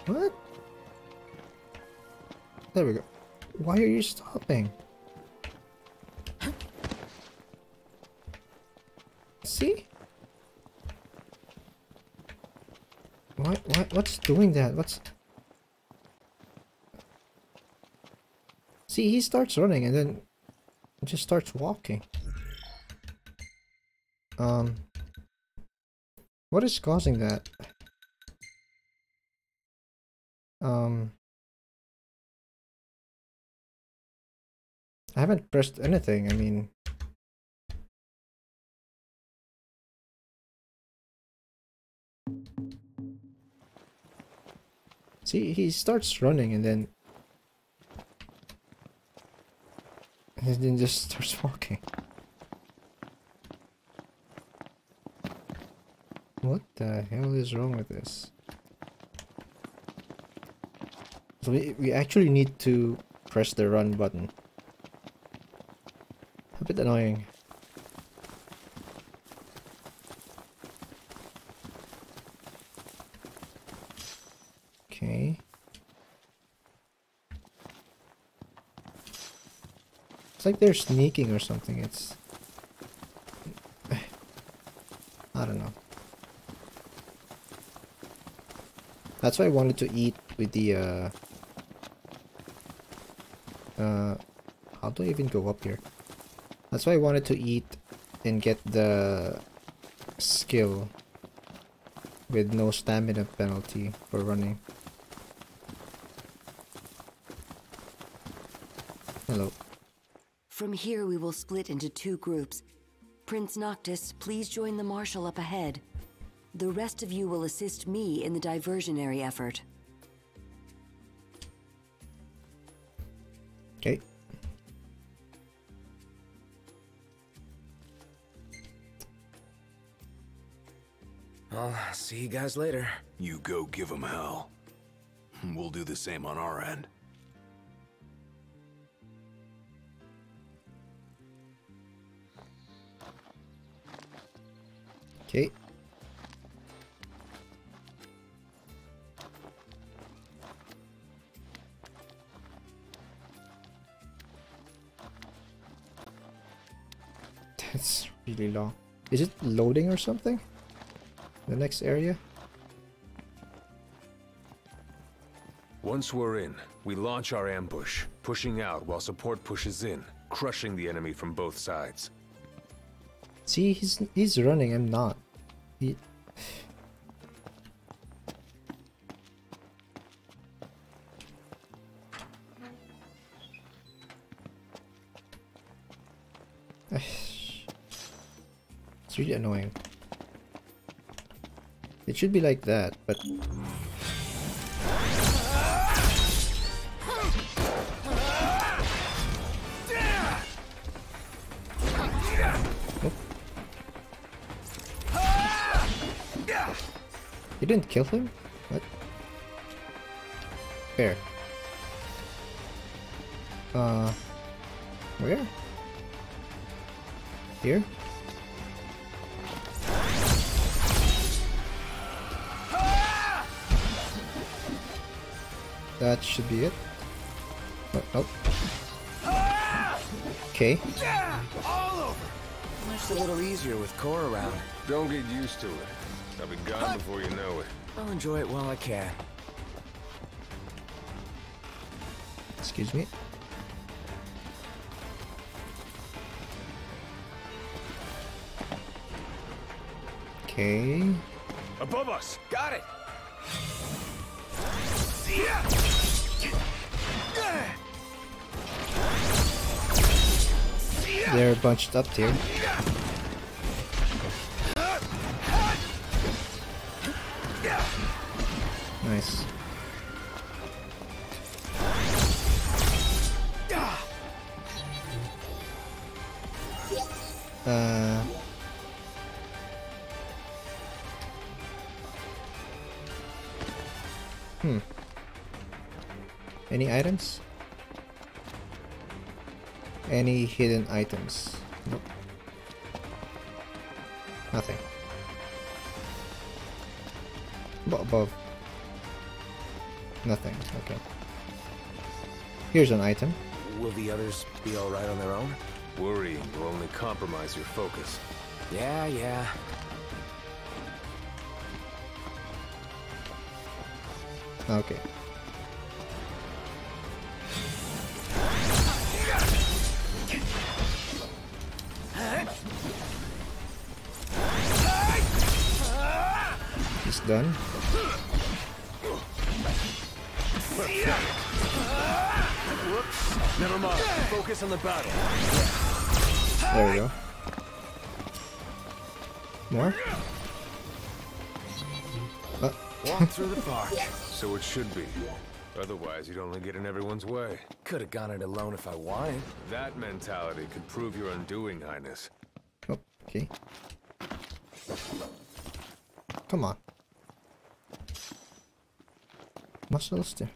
What? There we go. Why are you stopping? See? What, what, what's doing that? What's... See, he starts running and then just starts walking. Um... What is causing that? Um... I haven't pressed anything, I mean... See, he starts running and then... And then just starts walking. What the hell is wrong with this? So we, we actually need to press the run button. A bit annoying. Okay. It's like they're sneaking or something. It's... I don't know. That's why I wanted to eat with the, uh... Uh... How do I even go up here? That's why I wanted to eat and get the skill with no stamina penalty for running. Hello. From here, we will split into two groups. Prince Noctis, please join the Marshal up ahead. The rest of you will assist me in the diversionary effort. See you guys later. You go give them hell. We'll do the same on our end. Okay. That's really long. Is it loading or something? The next area? Once we're in, we launch our ambush, pushing out while support pushes in, crushing the enemy from both sides. See, he's he's running, I'm not. He... It should be like that, but... You didn't kill him? What? Where? Uh... Where? Here? That should be it. Oh, nope. Okay. Life's a little easier with Cor around. Don't get used to it. I'll be gone before you know it. I'll enjoy it while I can. Excuse me. Okay. Above us! Got it! They're bunched up here. Nice. Uh... Hmm. Any items? Any hidden items? Nope. Nothing. But above. Nothing. Okay. Here's an item. Will the others be alright on their own? Worrying will only compromise your focus. Yeah, yeah. Okay. Done. Whoops. Never mind. Focus on the battle. There we go. More? Uh, Walk through the park. So it should be. Otherwise, you'd only get in everyone's way. Could have gone it alone if I wanted. That mentality could prove your undoing, Highness. oh, okay. Come on.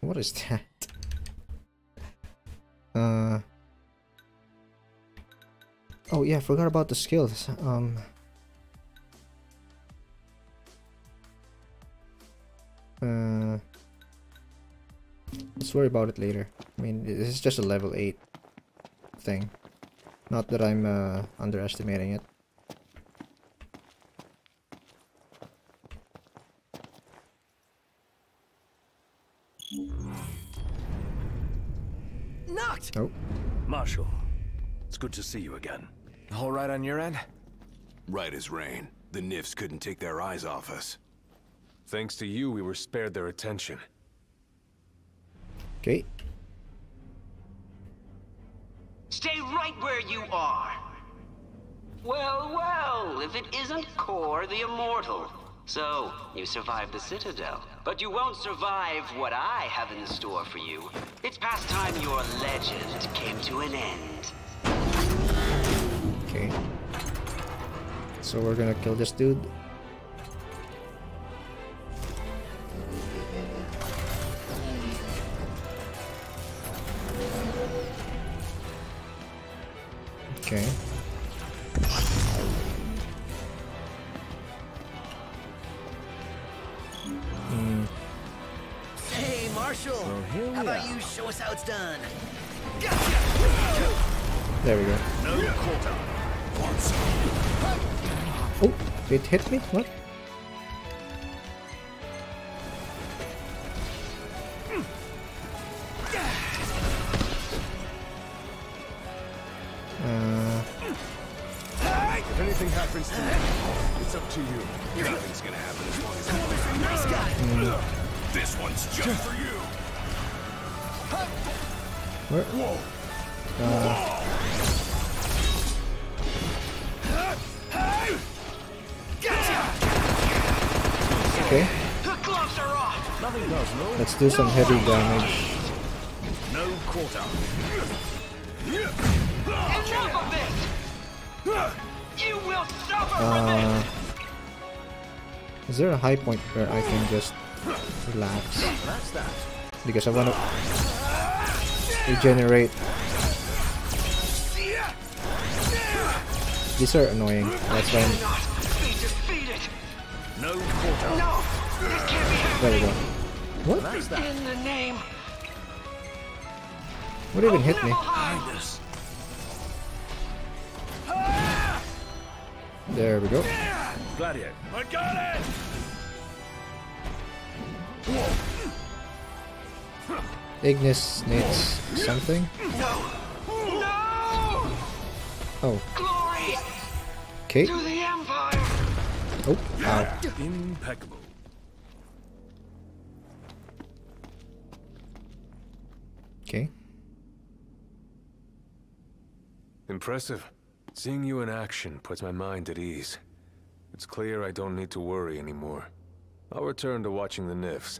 What is that? Uh. Oh yeah, I forgot about the skills. Um. Uh. Let's worry about it later. I mean, this is just a level 8 thing. Not that I'm uh, underestimating it. Knocked! Oh. Marshal, it's good to see you again. All right on your end? Right as rain. The Nifs couldn't take their eyes off us. Thanks to you, we were spared their attention. Okay. Stay right where you are. Well, well, if it isn't Cor the Immortal. So, you survived the Citadel. But you won't survive what I have in store for you. It's past time your legend came to an end. Okay. So we're gonna kill this dude. Okay. Hey, Marshal. So here we how about are. you show us how it's done? There we go. No. Oh, it hit me? What? Uh, If anything happens to me, it's up to you. Nothing's gonna happen as long as I'm Nice guy. mm, This one's just for you. Where? Uh, okay, The gloves are off! Nothing does, no? let's do some heavy damage. No quarter. Enough of it! You will suffer from it! Uh, is there a high point where I can just relax? That's that. Because I want to regenerate. These are annoying. That's why I'm... Be defeated! No quarter. No! This can't be There we go. happening! What? That's that. In the name What even hit me? There we go. Gladiator. I got it! Ignis needs something. No! No! Oh, Glory okay. to the Empire! Oh, ow. Impeccable. Okay. Impressive. Seeing you in action puts my mind at ease. It's clear I don't need to worry anymore. I'll return to watching the Nifs.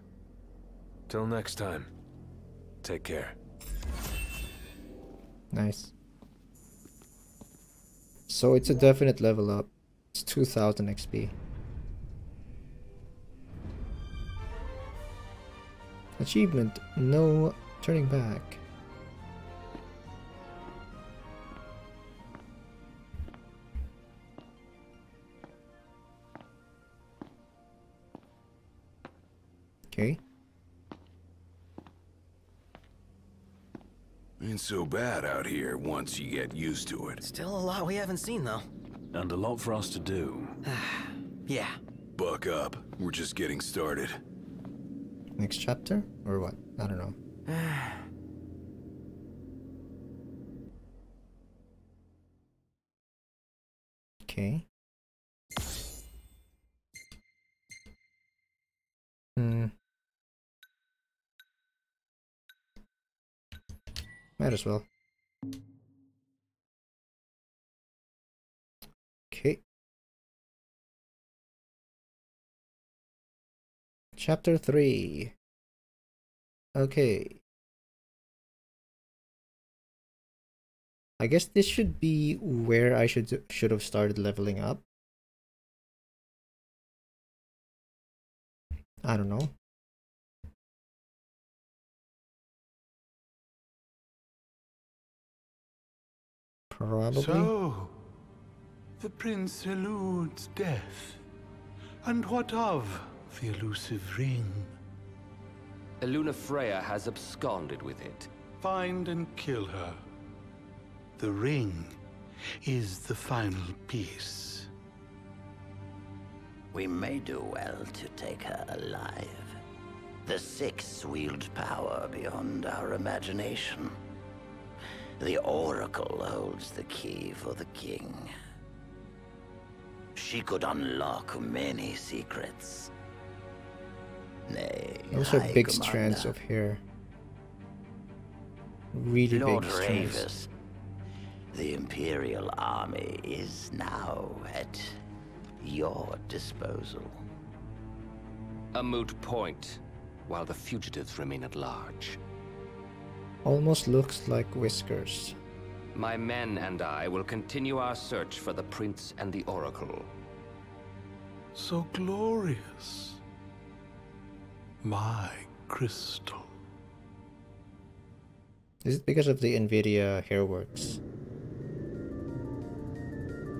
Till next time, take care. Nice. So it's a definite level up. It's 2000 XP. Achievement, no turning back. Okay. Ain't so bad out here once you get used to it. Still a lot we haven't seen, though. And a lot for us to do. Yeah. Buck up. We're just getting started. Next chapter? Or what? I don't know. Okay. Hmm. Might as well. Okay. Chapter 3. Okay. I guess this should be where I should should have started leveling up. I don't know. Probably. So, the prince eludes death. And what of the elusive ring? Eluna Freya has absconded with it. Find and kill her. The ring is the final piece. We may do well to take her alive. The Six wield power beyond our imagination. The Oracle holds the key for the King. She could unlock many secrets. Nay, Those are big Commander, strands of hair. Really Lord big strands. Ravus, the Imperial Army is now at your disposal. A moot point, while the fugitives remain at large. Almost looks like whiskers. My men and I will continue our search for the Prince and the Oracle. So glorious. My crystal. Is it because of the Nvidia hairworks?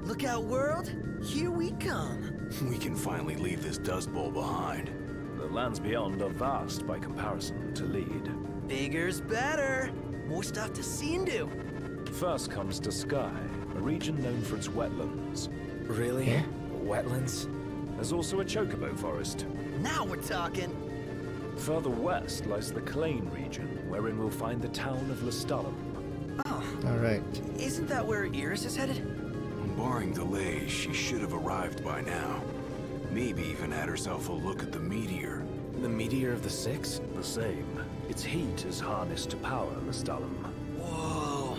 Look out, world! Here we come! We can finally leave this Dust Bowl behind. The lands beyond are vast by comparison to Leide. Bigger's better! More stuff to see and do. First comes Duscae, a region known for its wetlands. Really? Wetlands? There's also a chocobo forest. Now we're talking! Further west lies the Cleigne region, wherein we'll find the town of Lestallum. Oh. Alright. Isn't that where Iris is headed? Barring delays, she should have arrived by now. Maybe even had herself a look at the meteor. The meteor of the Six? The same. Its heat is harnessed to power Lestallum. Whoa!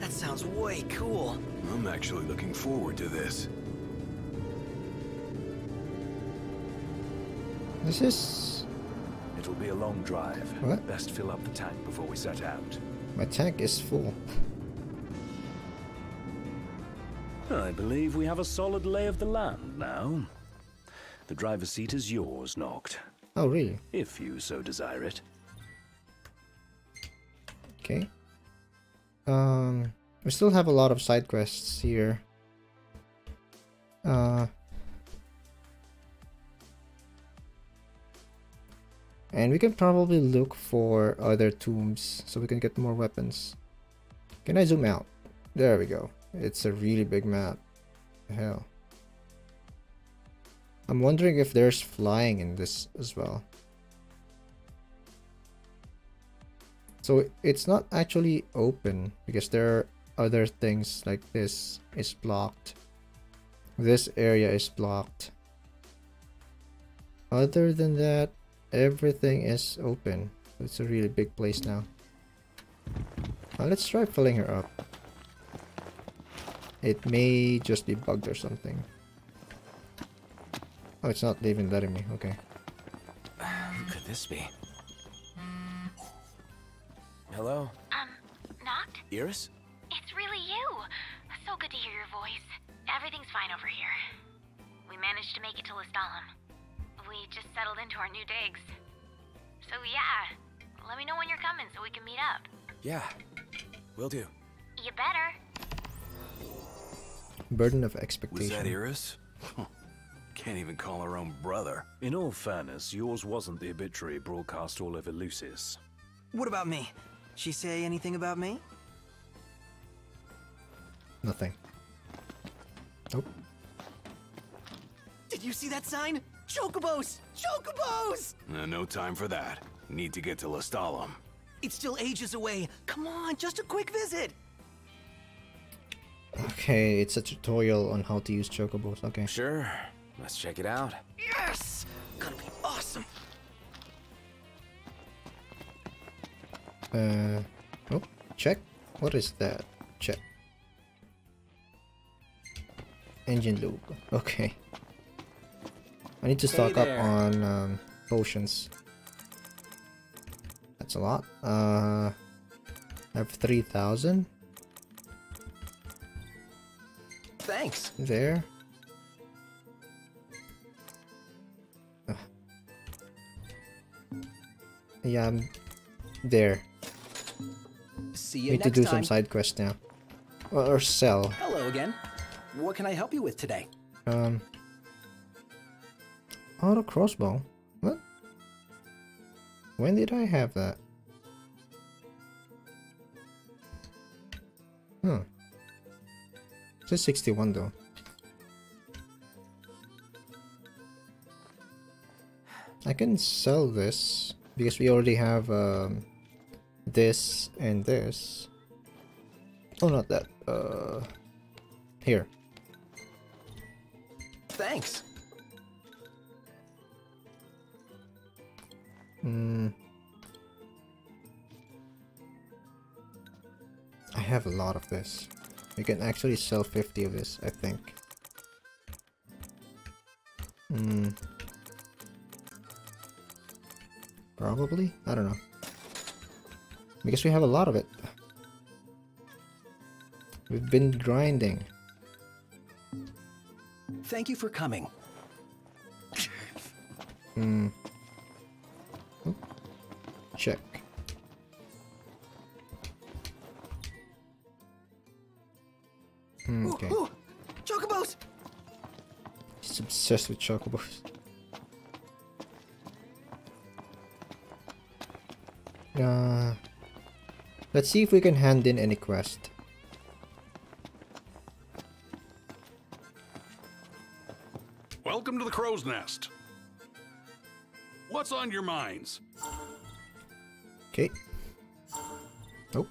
That sounds way cool. I'm actually looking forward to this. This is... It'll be a long drive. What? Best fill up the tank before we set out. My tank is full. I believe we have a solid lay of the land now. The driver's seat is yours, Noct. Oh, really? If you so desire it. Okay. Um, we still have a lot of side quests here. Uh, and we can probably look for other tombs so we can get more weapons. Can I zoom out? There we go. It's a really big map. Hell. I'm wondering if there's flying in this as well. So it's not actually open because there are other things like this is blocked. This area is blocked. Other than that, everything is open. It's a really big place now. Uh, let's try filling her up. It may just be bugged or something. Oh, it's not even letting me. Okay. Who could this be? Hello? Um, Noct? Iris? It's really you. So good to hear your voice. Everything's fine over here. We managed to make it to Lestallum. We just settled into our new digs. So yeah, let me know when you're coming so we can meet up. Yeah. Will do. You better. Burden of expectation. Was that Iris? Can't even call her own brother. In all fairness, yours wasn't the obituary broadcast all over Lucis. What about me? She say anything about me? Nothing. Nope. Did you see that sign? Chocobos! Chocobos! Uh, no time for that. Need to get to Lestallum. It's still ages away. Come on, just a quick visit. Okay, it's a tutorial on how to use chocobos. Okay. Sure. Let's check it out. Yes! Gonna be awesome. Uh, oh, check. What is that? Check. Engine lube. Okay. I need to Hey stock up on um, potions. That's a lot. Uh, I have 3,000 Thanks. there. Ugh. Yeah, I'm there. See you Need to do time. some side quests now. Or, or sell. Hello again. What can I help you with today? Um. Auto crossbow. What? When did I have that? Huh. It says 61 though. I can sell this because we already have um, this and this. Oh, not that. Uh, here. Thanks. Hmm. I have a lot of this. We can actually sell 50 of this, I think. Hmm. Probably? I don't know. Because we have a lot of it. We've been grinding. Thank you for coming. Hmm. Check. Hmm, Okay. Ooh, chocobos! He's obsessed with chocobos. Uh, let's see if we can hand in any quest. Welcome to the Crow's Nest. What's on your minds? Okay. Oh.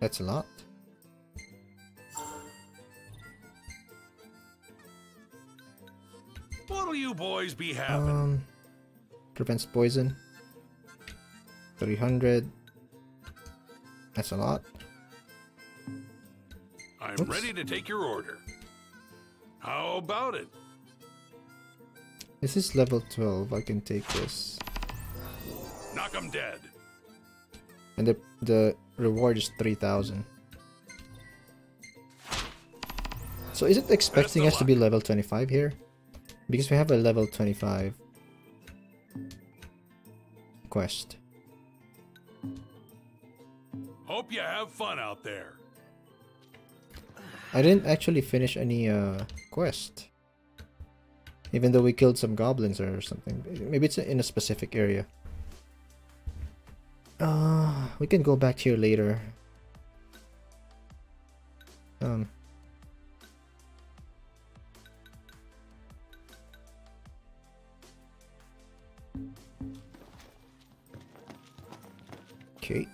That's a lot. What'll you boys be having? Um, prevents poison. 300. That's a lot. I'm oops. ready to take your order. How about it? This is level 12. I can take this. Knock 'em dead. And the, the reward is 3000. So is it expecting us to be level 25 here? Because we have a level 25 quest. Hope you have fun out there. I didn't actually finish any uh, quest. Even though we killed some goblins or something. Maybe it's in a specific area. Uh, we can go back here later. Um. Okay.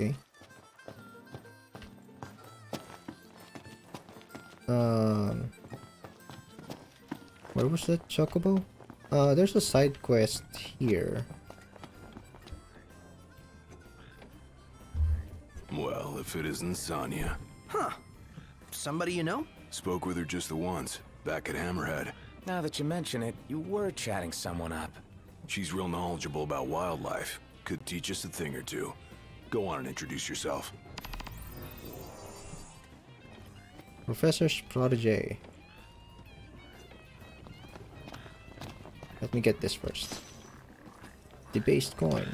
Okay. Um. Where was that chocobo? Uh, there's a side quest here. Well, if it isn't Sania. Huh. Somebody you know? Spoke with her just the once, back at Hammerhead. Now that you mention it, you were chatting someone up. She's real knowledgeable about wildlife. Could teach us a thing or two. Go on and introduce yourself. Professor's protege. Let me get this first. Debased coin.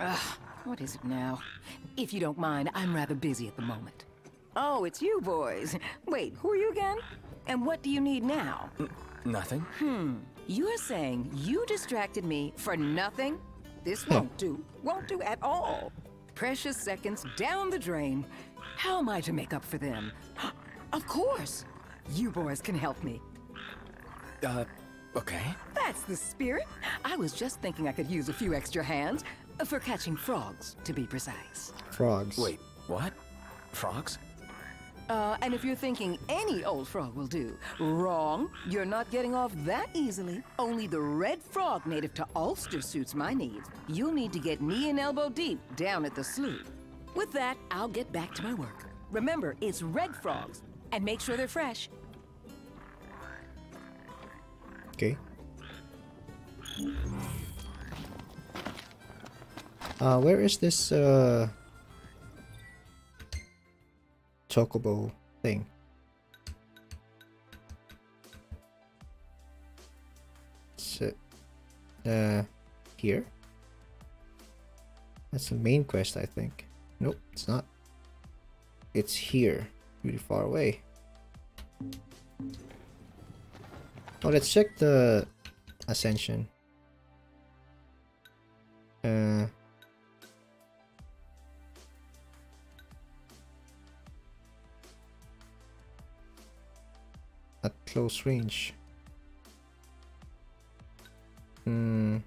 Ugh, what is it now? If you don't mind, I'm rather busy at the moment. Oh, it's you boys. Wait, who are you again? And what do you need now? Nothing. Hmm, you're saying you distracted me for nothing? This won't do. Won't do at all. Precious seconds down the drain. How am I to make up for them? Of course. You boys can help me. Uh, okay. That's the spirit. I was just thinking I could use a few extra hands for catching frogs, to be precise. Frogs. Wait, what? Frogs? Uh, and if you're thinking any old frog will do, wrong. You're not getting off that easily. Only the red frog native to Ulster suits my needs. You'll need to get knee and elbow deep down at the slough. With that, I'll get back to my work. Remember, it's red frogs, and make sure they're fresh. Okay. Uh, where is this, uh chocobo thing. So, uh, here? That's the main quest, I think. Nope, it's not. It's here, really far away. Oh, let's check the ascension. Uh, at close range. Hmm.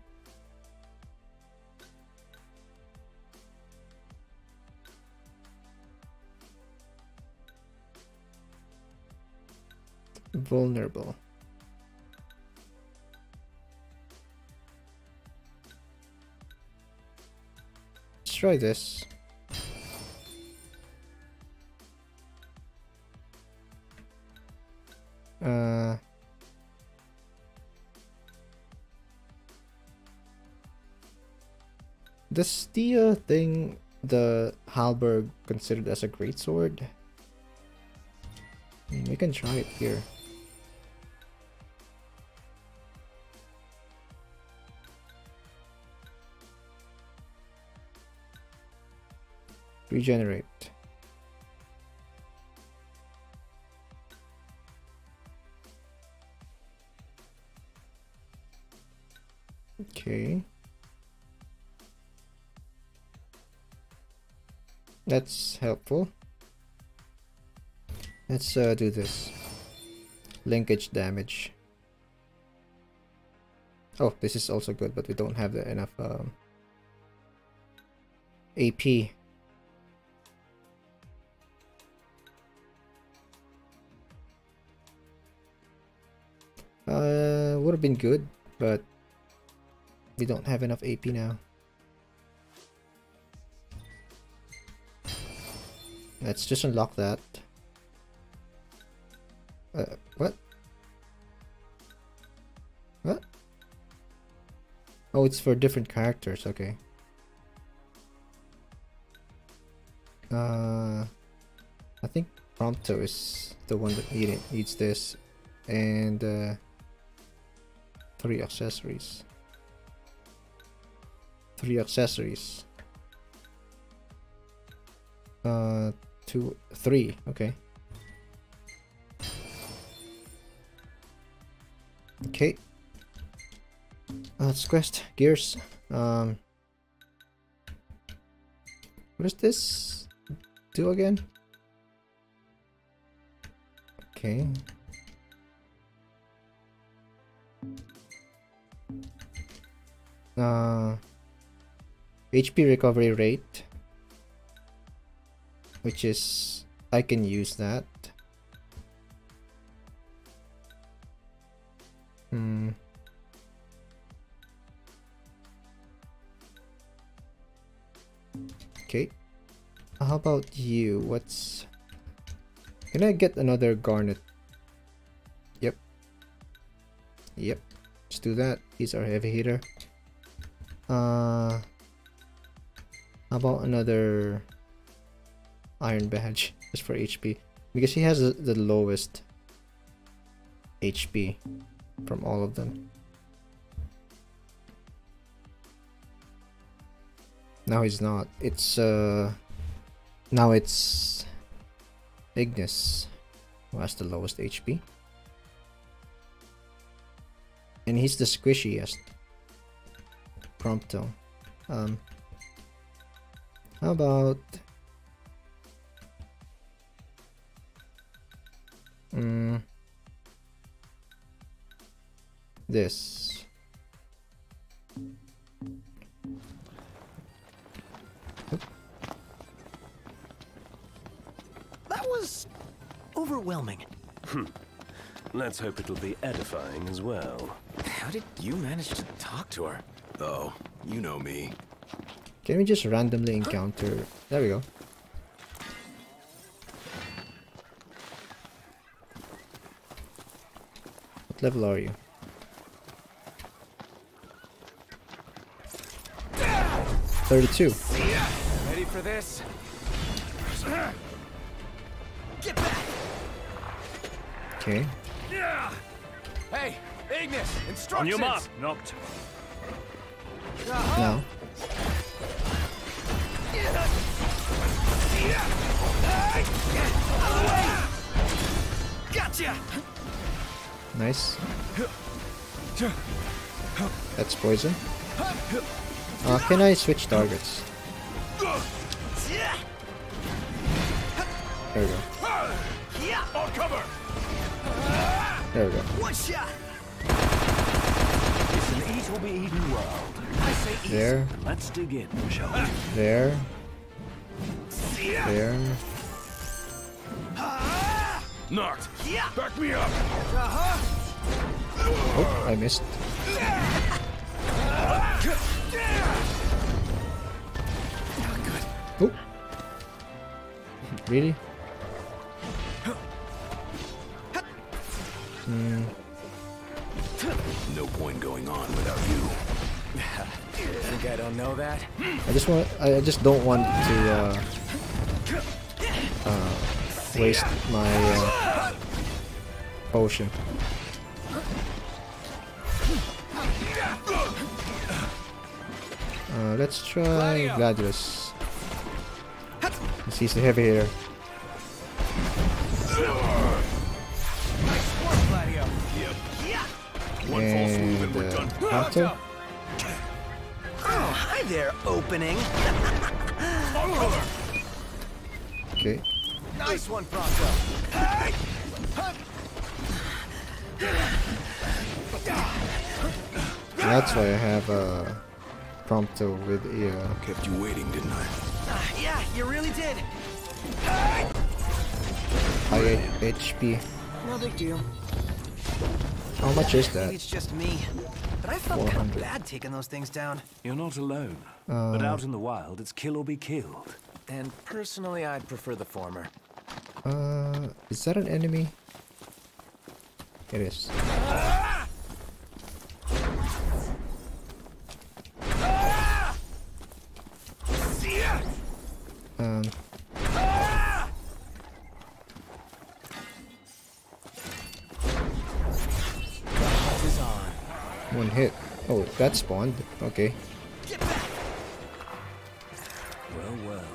Vulnerable. Let's try this. Does the uh, thing, the halberd, considered as a great sword? I mean, we can try it here. Regenerate. Okay. That's helpful. Let's uh, do this. Linkage damage. Oh, this is also good, but we don't have enough um, AP. Uh, would have been good, but we don't have enough AP now. Let's just unlock that. Uh, what? What? Oh, it's for different characters, okay. Uh, I think Prompto is the one that need it, needs this. And, uh, three accessories. Three accessories. Uh, two, three, okay. Okay. Let's quest gears. Um, what does this do again? Okay. Uh, HP recovery rate, which is I can use that. Hmm. Okay. How about you? What's... Can I get another garnet? Yep. Yep. Let's do that. He's our heavy hitter. Uh... How about another iron badge just for HP? Because he has the, lowest HP from all of them. Now he's not. It's uh now it's Ignis who has the lowest HP. And he's the squishiest. Prompto. Um how about mm, this. That was overwhelming. Hmm. Let's hope it'll be edifying as well. How did you manage to talk to her? Oh, you know me. Can we just randomly encounter... There we go. What level are you? Thirty-two. Ready for this? Get back! Okay. Hey, Ignis, instructions! On your mark, Noct. Uh-huh. No. Gotcha! Nice. That's poison. Uh, can I switch targets? There we go. There we go. There. Let's dig in, shall we? There. There. Knocked. Back me up. Uh-huh. Oh, I missed. Oh. Really? Hmm. No point going on without you. Think I don't know that? I just want. I I just don't want to uh, uh, waste my uh, potion. Uh, let's try Gladius. He's the heavy hitter. And uh, Hunter. Oh, hi there, opening. Have uh, Prompto with a uh, Kept you waiting, didn't I? Uh, yeah, you really did. high HP. No big deal. How much is Maybe that? it's just me. But I felt kind 400. of bad taking those things down. You're not alone. but Uh, out in the wild, it's kill or be killed. And personally, I'd prefer the former. Uh, is that an enemy? It is. That spawned. Okay. Well, well.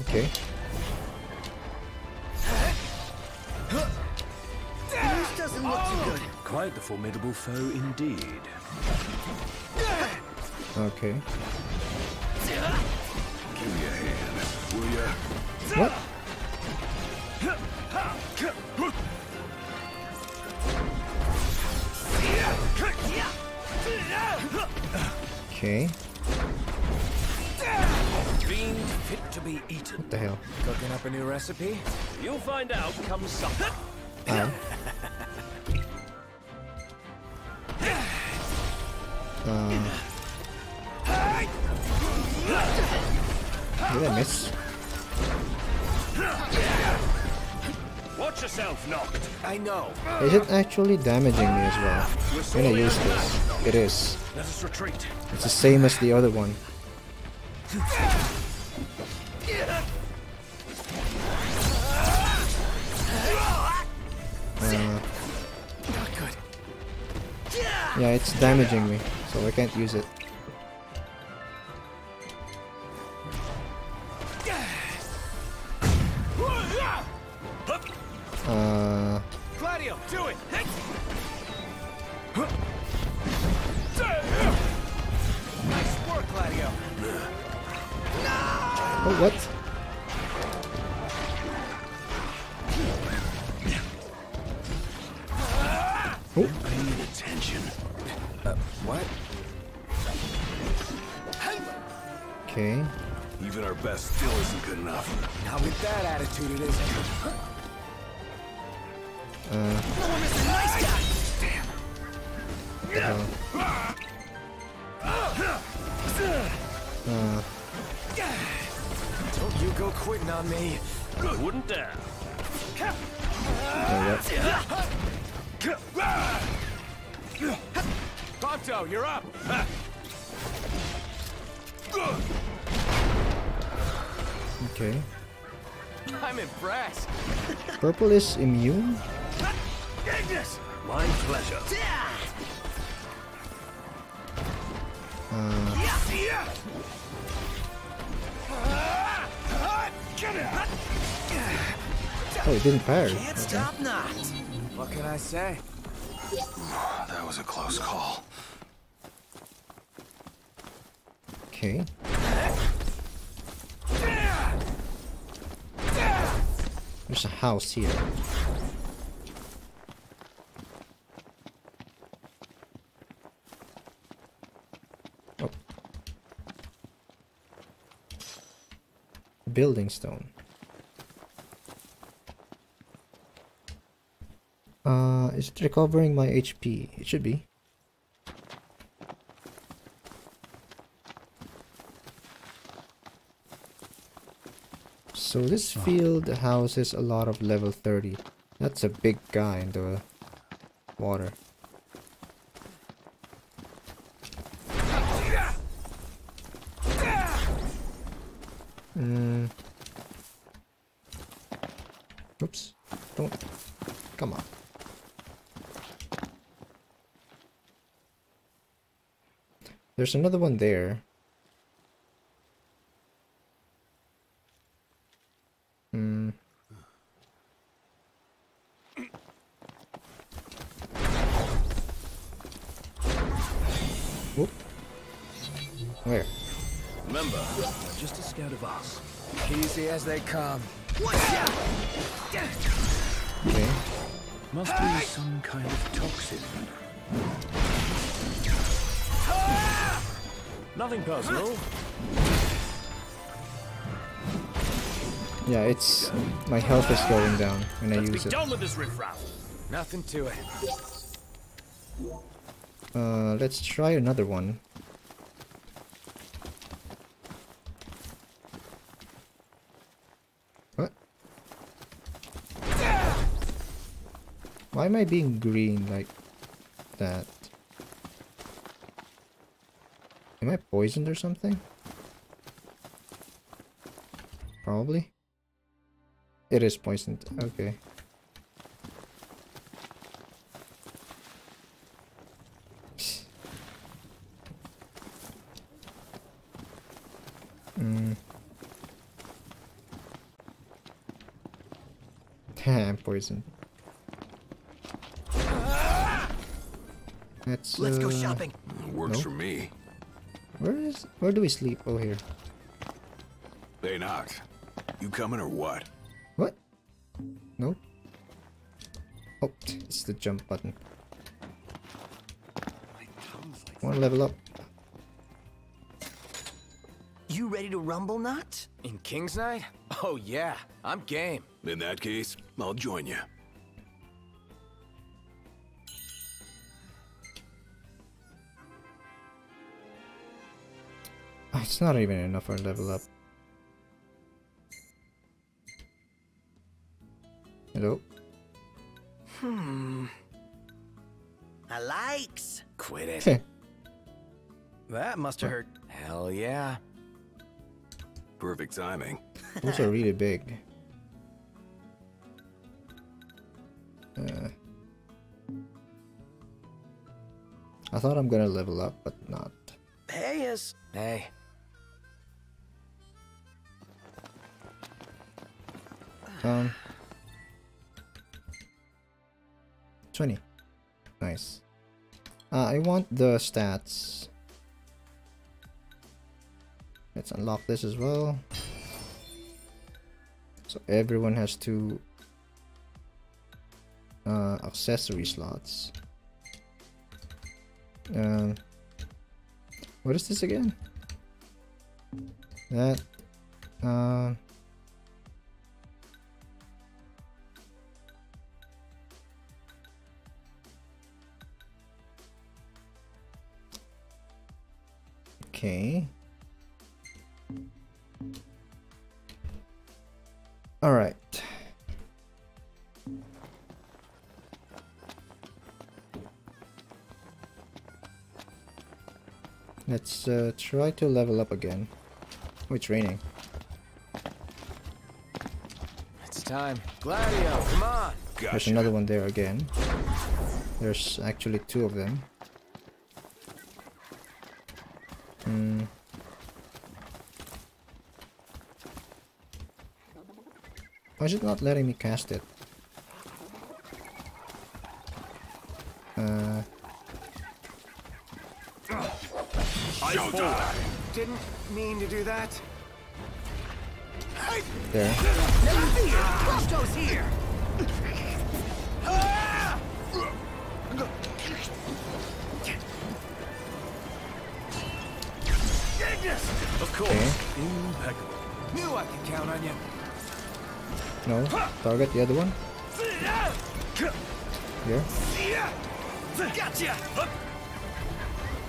Okay. This doesn't look too good. Quite the formidable foe indeed. Okay. Give me a hand, will ya? What? Okay. Fit to be eaten. What the hell? Cooking up a new recipe? You'll find out come supper. Ow. Uh, did I miss? Knocked. I know. Is it actually damaging me as well? When I use this, it is. Let us retreat. It's the same as the other one. Uh, yeah, it's damaging me, so I can't use it. Purple is immune? Ignis! My pleasure. Uh, oh, it didn't fire. Can't Okay. stop not. What can I say? That was a close call. Okay. There's a house here. Oh. Building stone. Uh, is it recovering my HP? It should be. So this field houses a lot of level 30. That's a big guy in the water. Hmm. Oops. Don't. Come on. There's another one there. When I Let's use it. done with this riffraff. Nothing to it. Uh, let's try another one. What? Why am I being green like that? Am I poisoned or something? Probably. It is poisoned. Okay. Mm. I'm. Let's Let's go uh, shopping. Works no. for me. Where is where do we sleep? Oh here. They knocked. You coming or what? What? No. Oh, it's the jump button. Wanna level up? You ready to rumble, Noct? In King's Knight? Oh yeah, I'm game. In that case, I'll join you. Ah, It's not even enough for a level up. Hello? Hmm. I likes. Quit it. That must have hurt. Hell yeah. Perfect timing. Those are really big. Uh, I thought I'm gonna level up, but not. Hey, is. Hey. Um, 20. Nice. Uh, I want the stats. Let's unlock this as well. So everyone has two uh, accessory slots. Um, what is this again? That. Uh, Okay. All right. Let's uh, try to level up again. Oh, it's raining. It's time. Gladio, come on. There's another one there again. There's actually two of them. Hmm. Why is it not letting me cast it? Uh, Showtime! Didn't mean to do that. there. Never fear, Roscoe's here. Of course. Okay. Impeccable. Knew I could count on you. No. Target the other one. Here. Gotcha!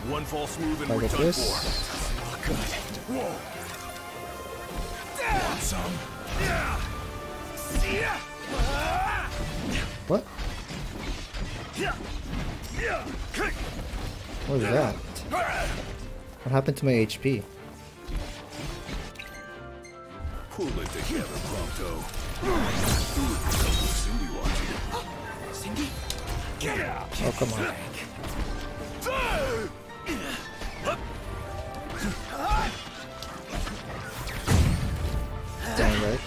One false move and we're done this. for. Good. Whoa. Want some? What? What was that? What happened to my HP? Pull it together, Prompto. Cindy watching. Cindy? Oh, come on. Damn right.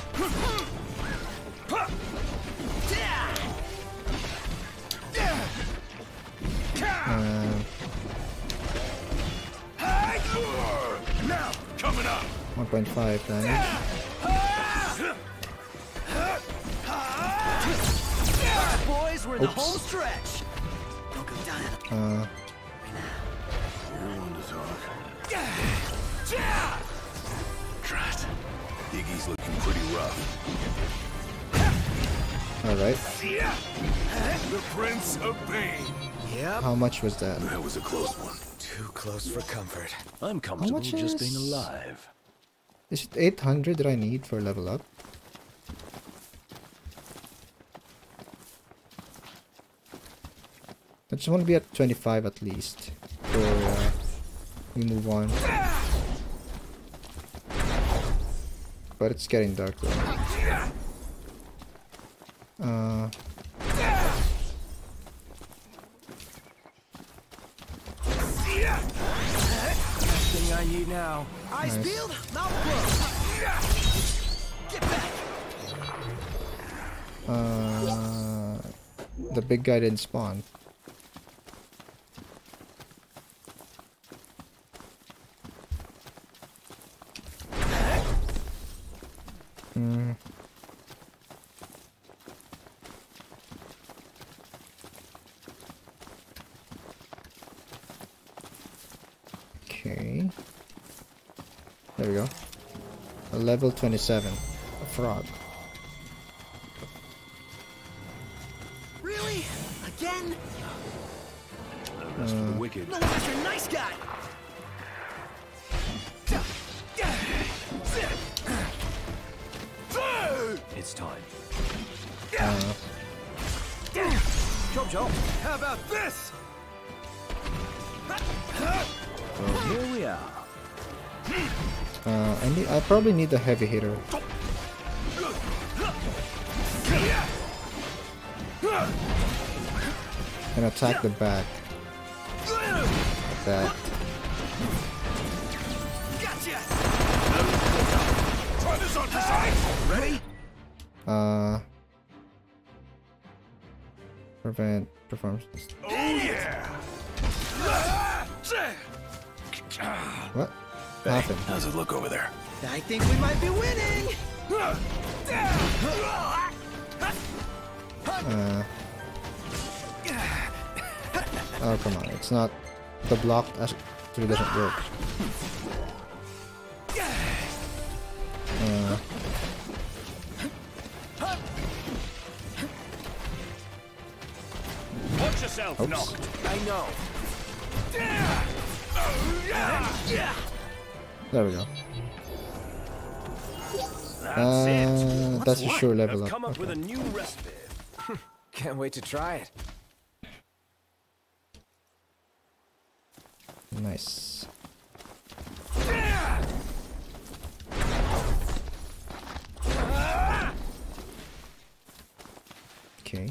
Uh, now, coming up. 1.5 damage. How much was that? That was a close one. Too close for comfort. I'm comfortable much just is- being alive. Is it 800 that I need for level up? I just want to be at 25 at least. Before uh, we move on. But it's getting dark though. Uh, Thing I need now. Eyes Nice. peeled, mouth closed. Get back. uh, the big guy didn't spawn. Hmm. Okay. There we go. A level 27. A frog. Really? Again? As for the Uh, wicked, No, that's a nice guy. it's time. Uh, Jojo, how about this? Well, here we are. uh, I need. I probably need a heavy hitter. And attack the back. Like that. Gotcha. Try this on for size. Ready? Uh. Prevent performance. Oh yeah. What Hey, happened? how's it look over there? I think we might be winning. Uh. Oh come on! It's not. The block actually doesn't work. Uh. Watch yourself, Oops. Noct. I know. There we go. That's Uh, that's a sure level I've up. come up Okay. with a new recipe. Can't wait to try it. Nice. Okay.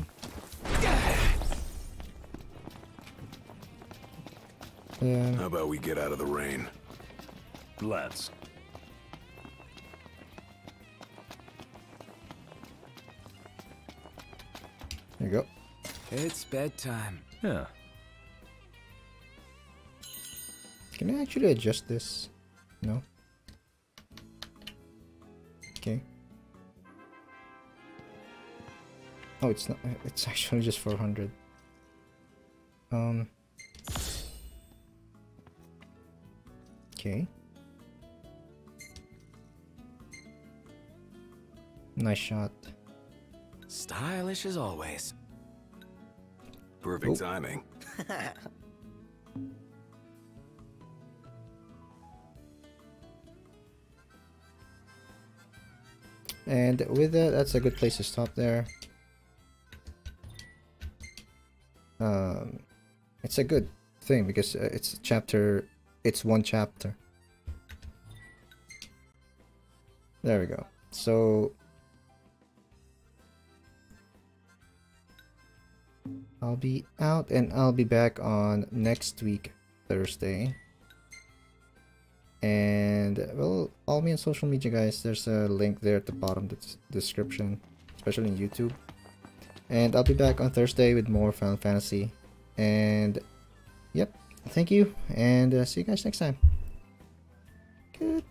Um, How about we get out of the rain? Let's. there you go. It's bedtime. Yeah. Can I actually adjust this? No. Okay. Oh, it's not. It's actually just 400. Um. Okay. Nice shot. Stylish as always. Perfect timing. And with that, that's a good place to stop there. Um, it's a good thing because uh, it's chapter, it's one chapter. There we go. So I'll be out and I'll be back on next week, Thursday. And well, follow me on social media, guys. There's a link there at the bottom of the description, especially in YouTube. And I'll be back on Thursday with more Final Fantasy. And thank you, and uh, see you guys next time. Good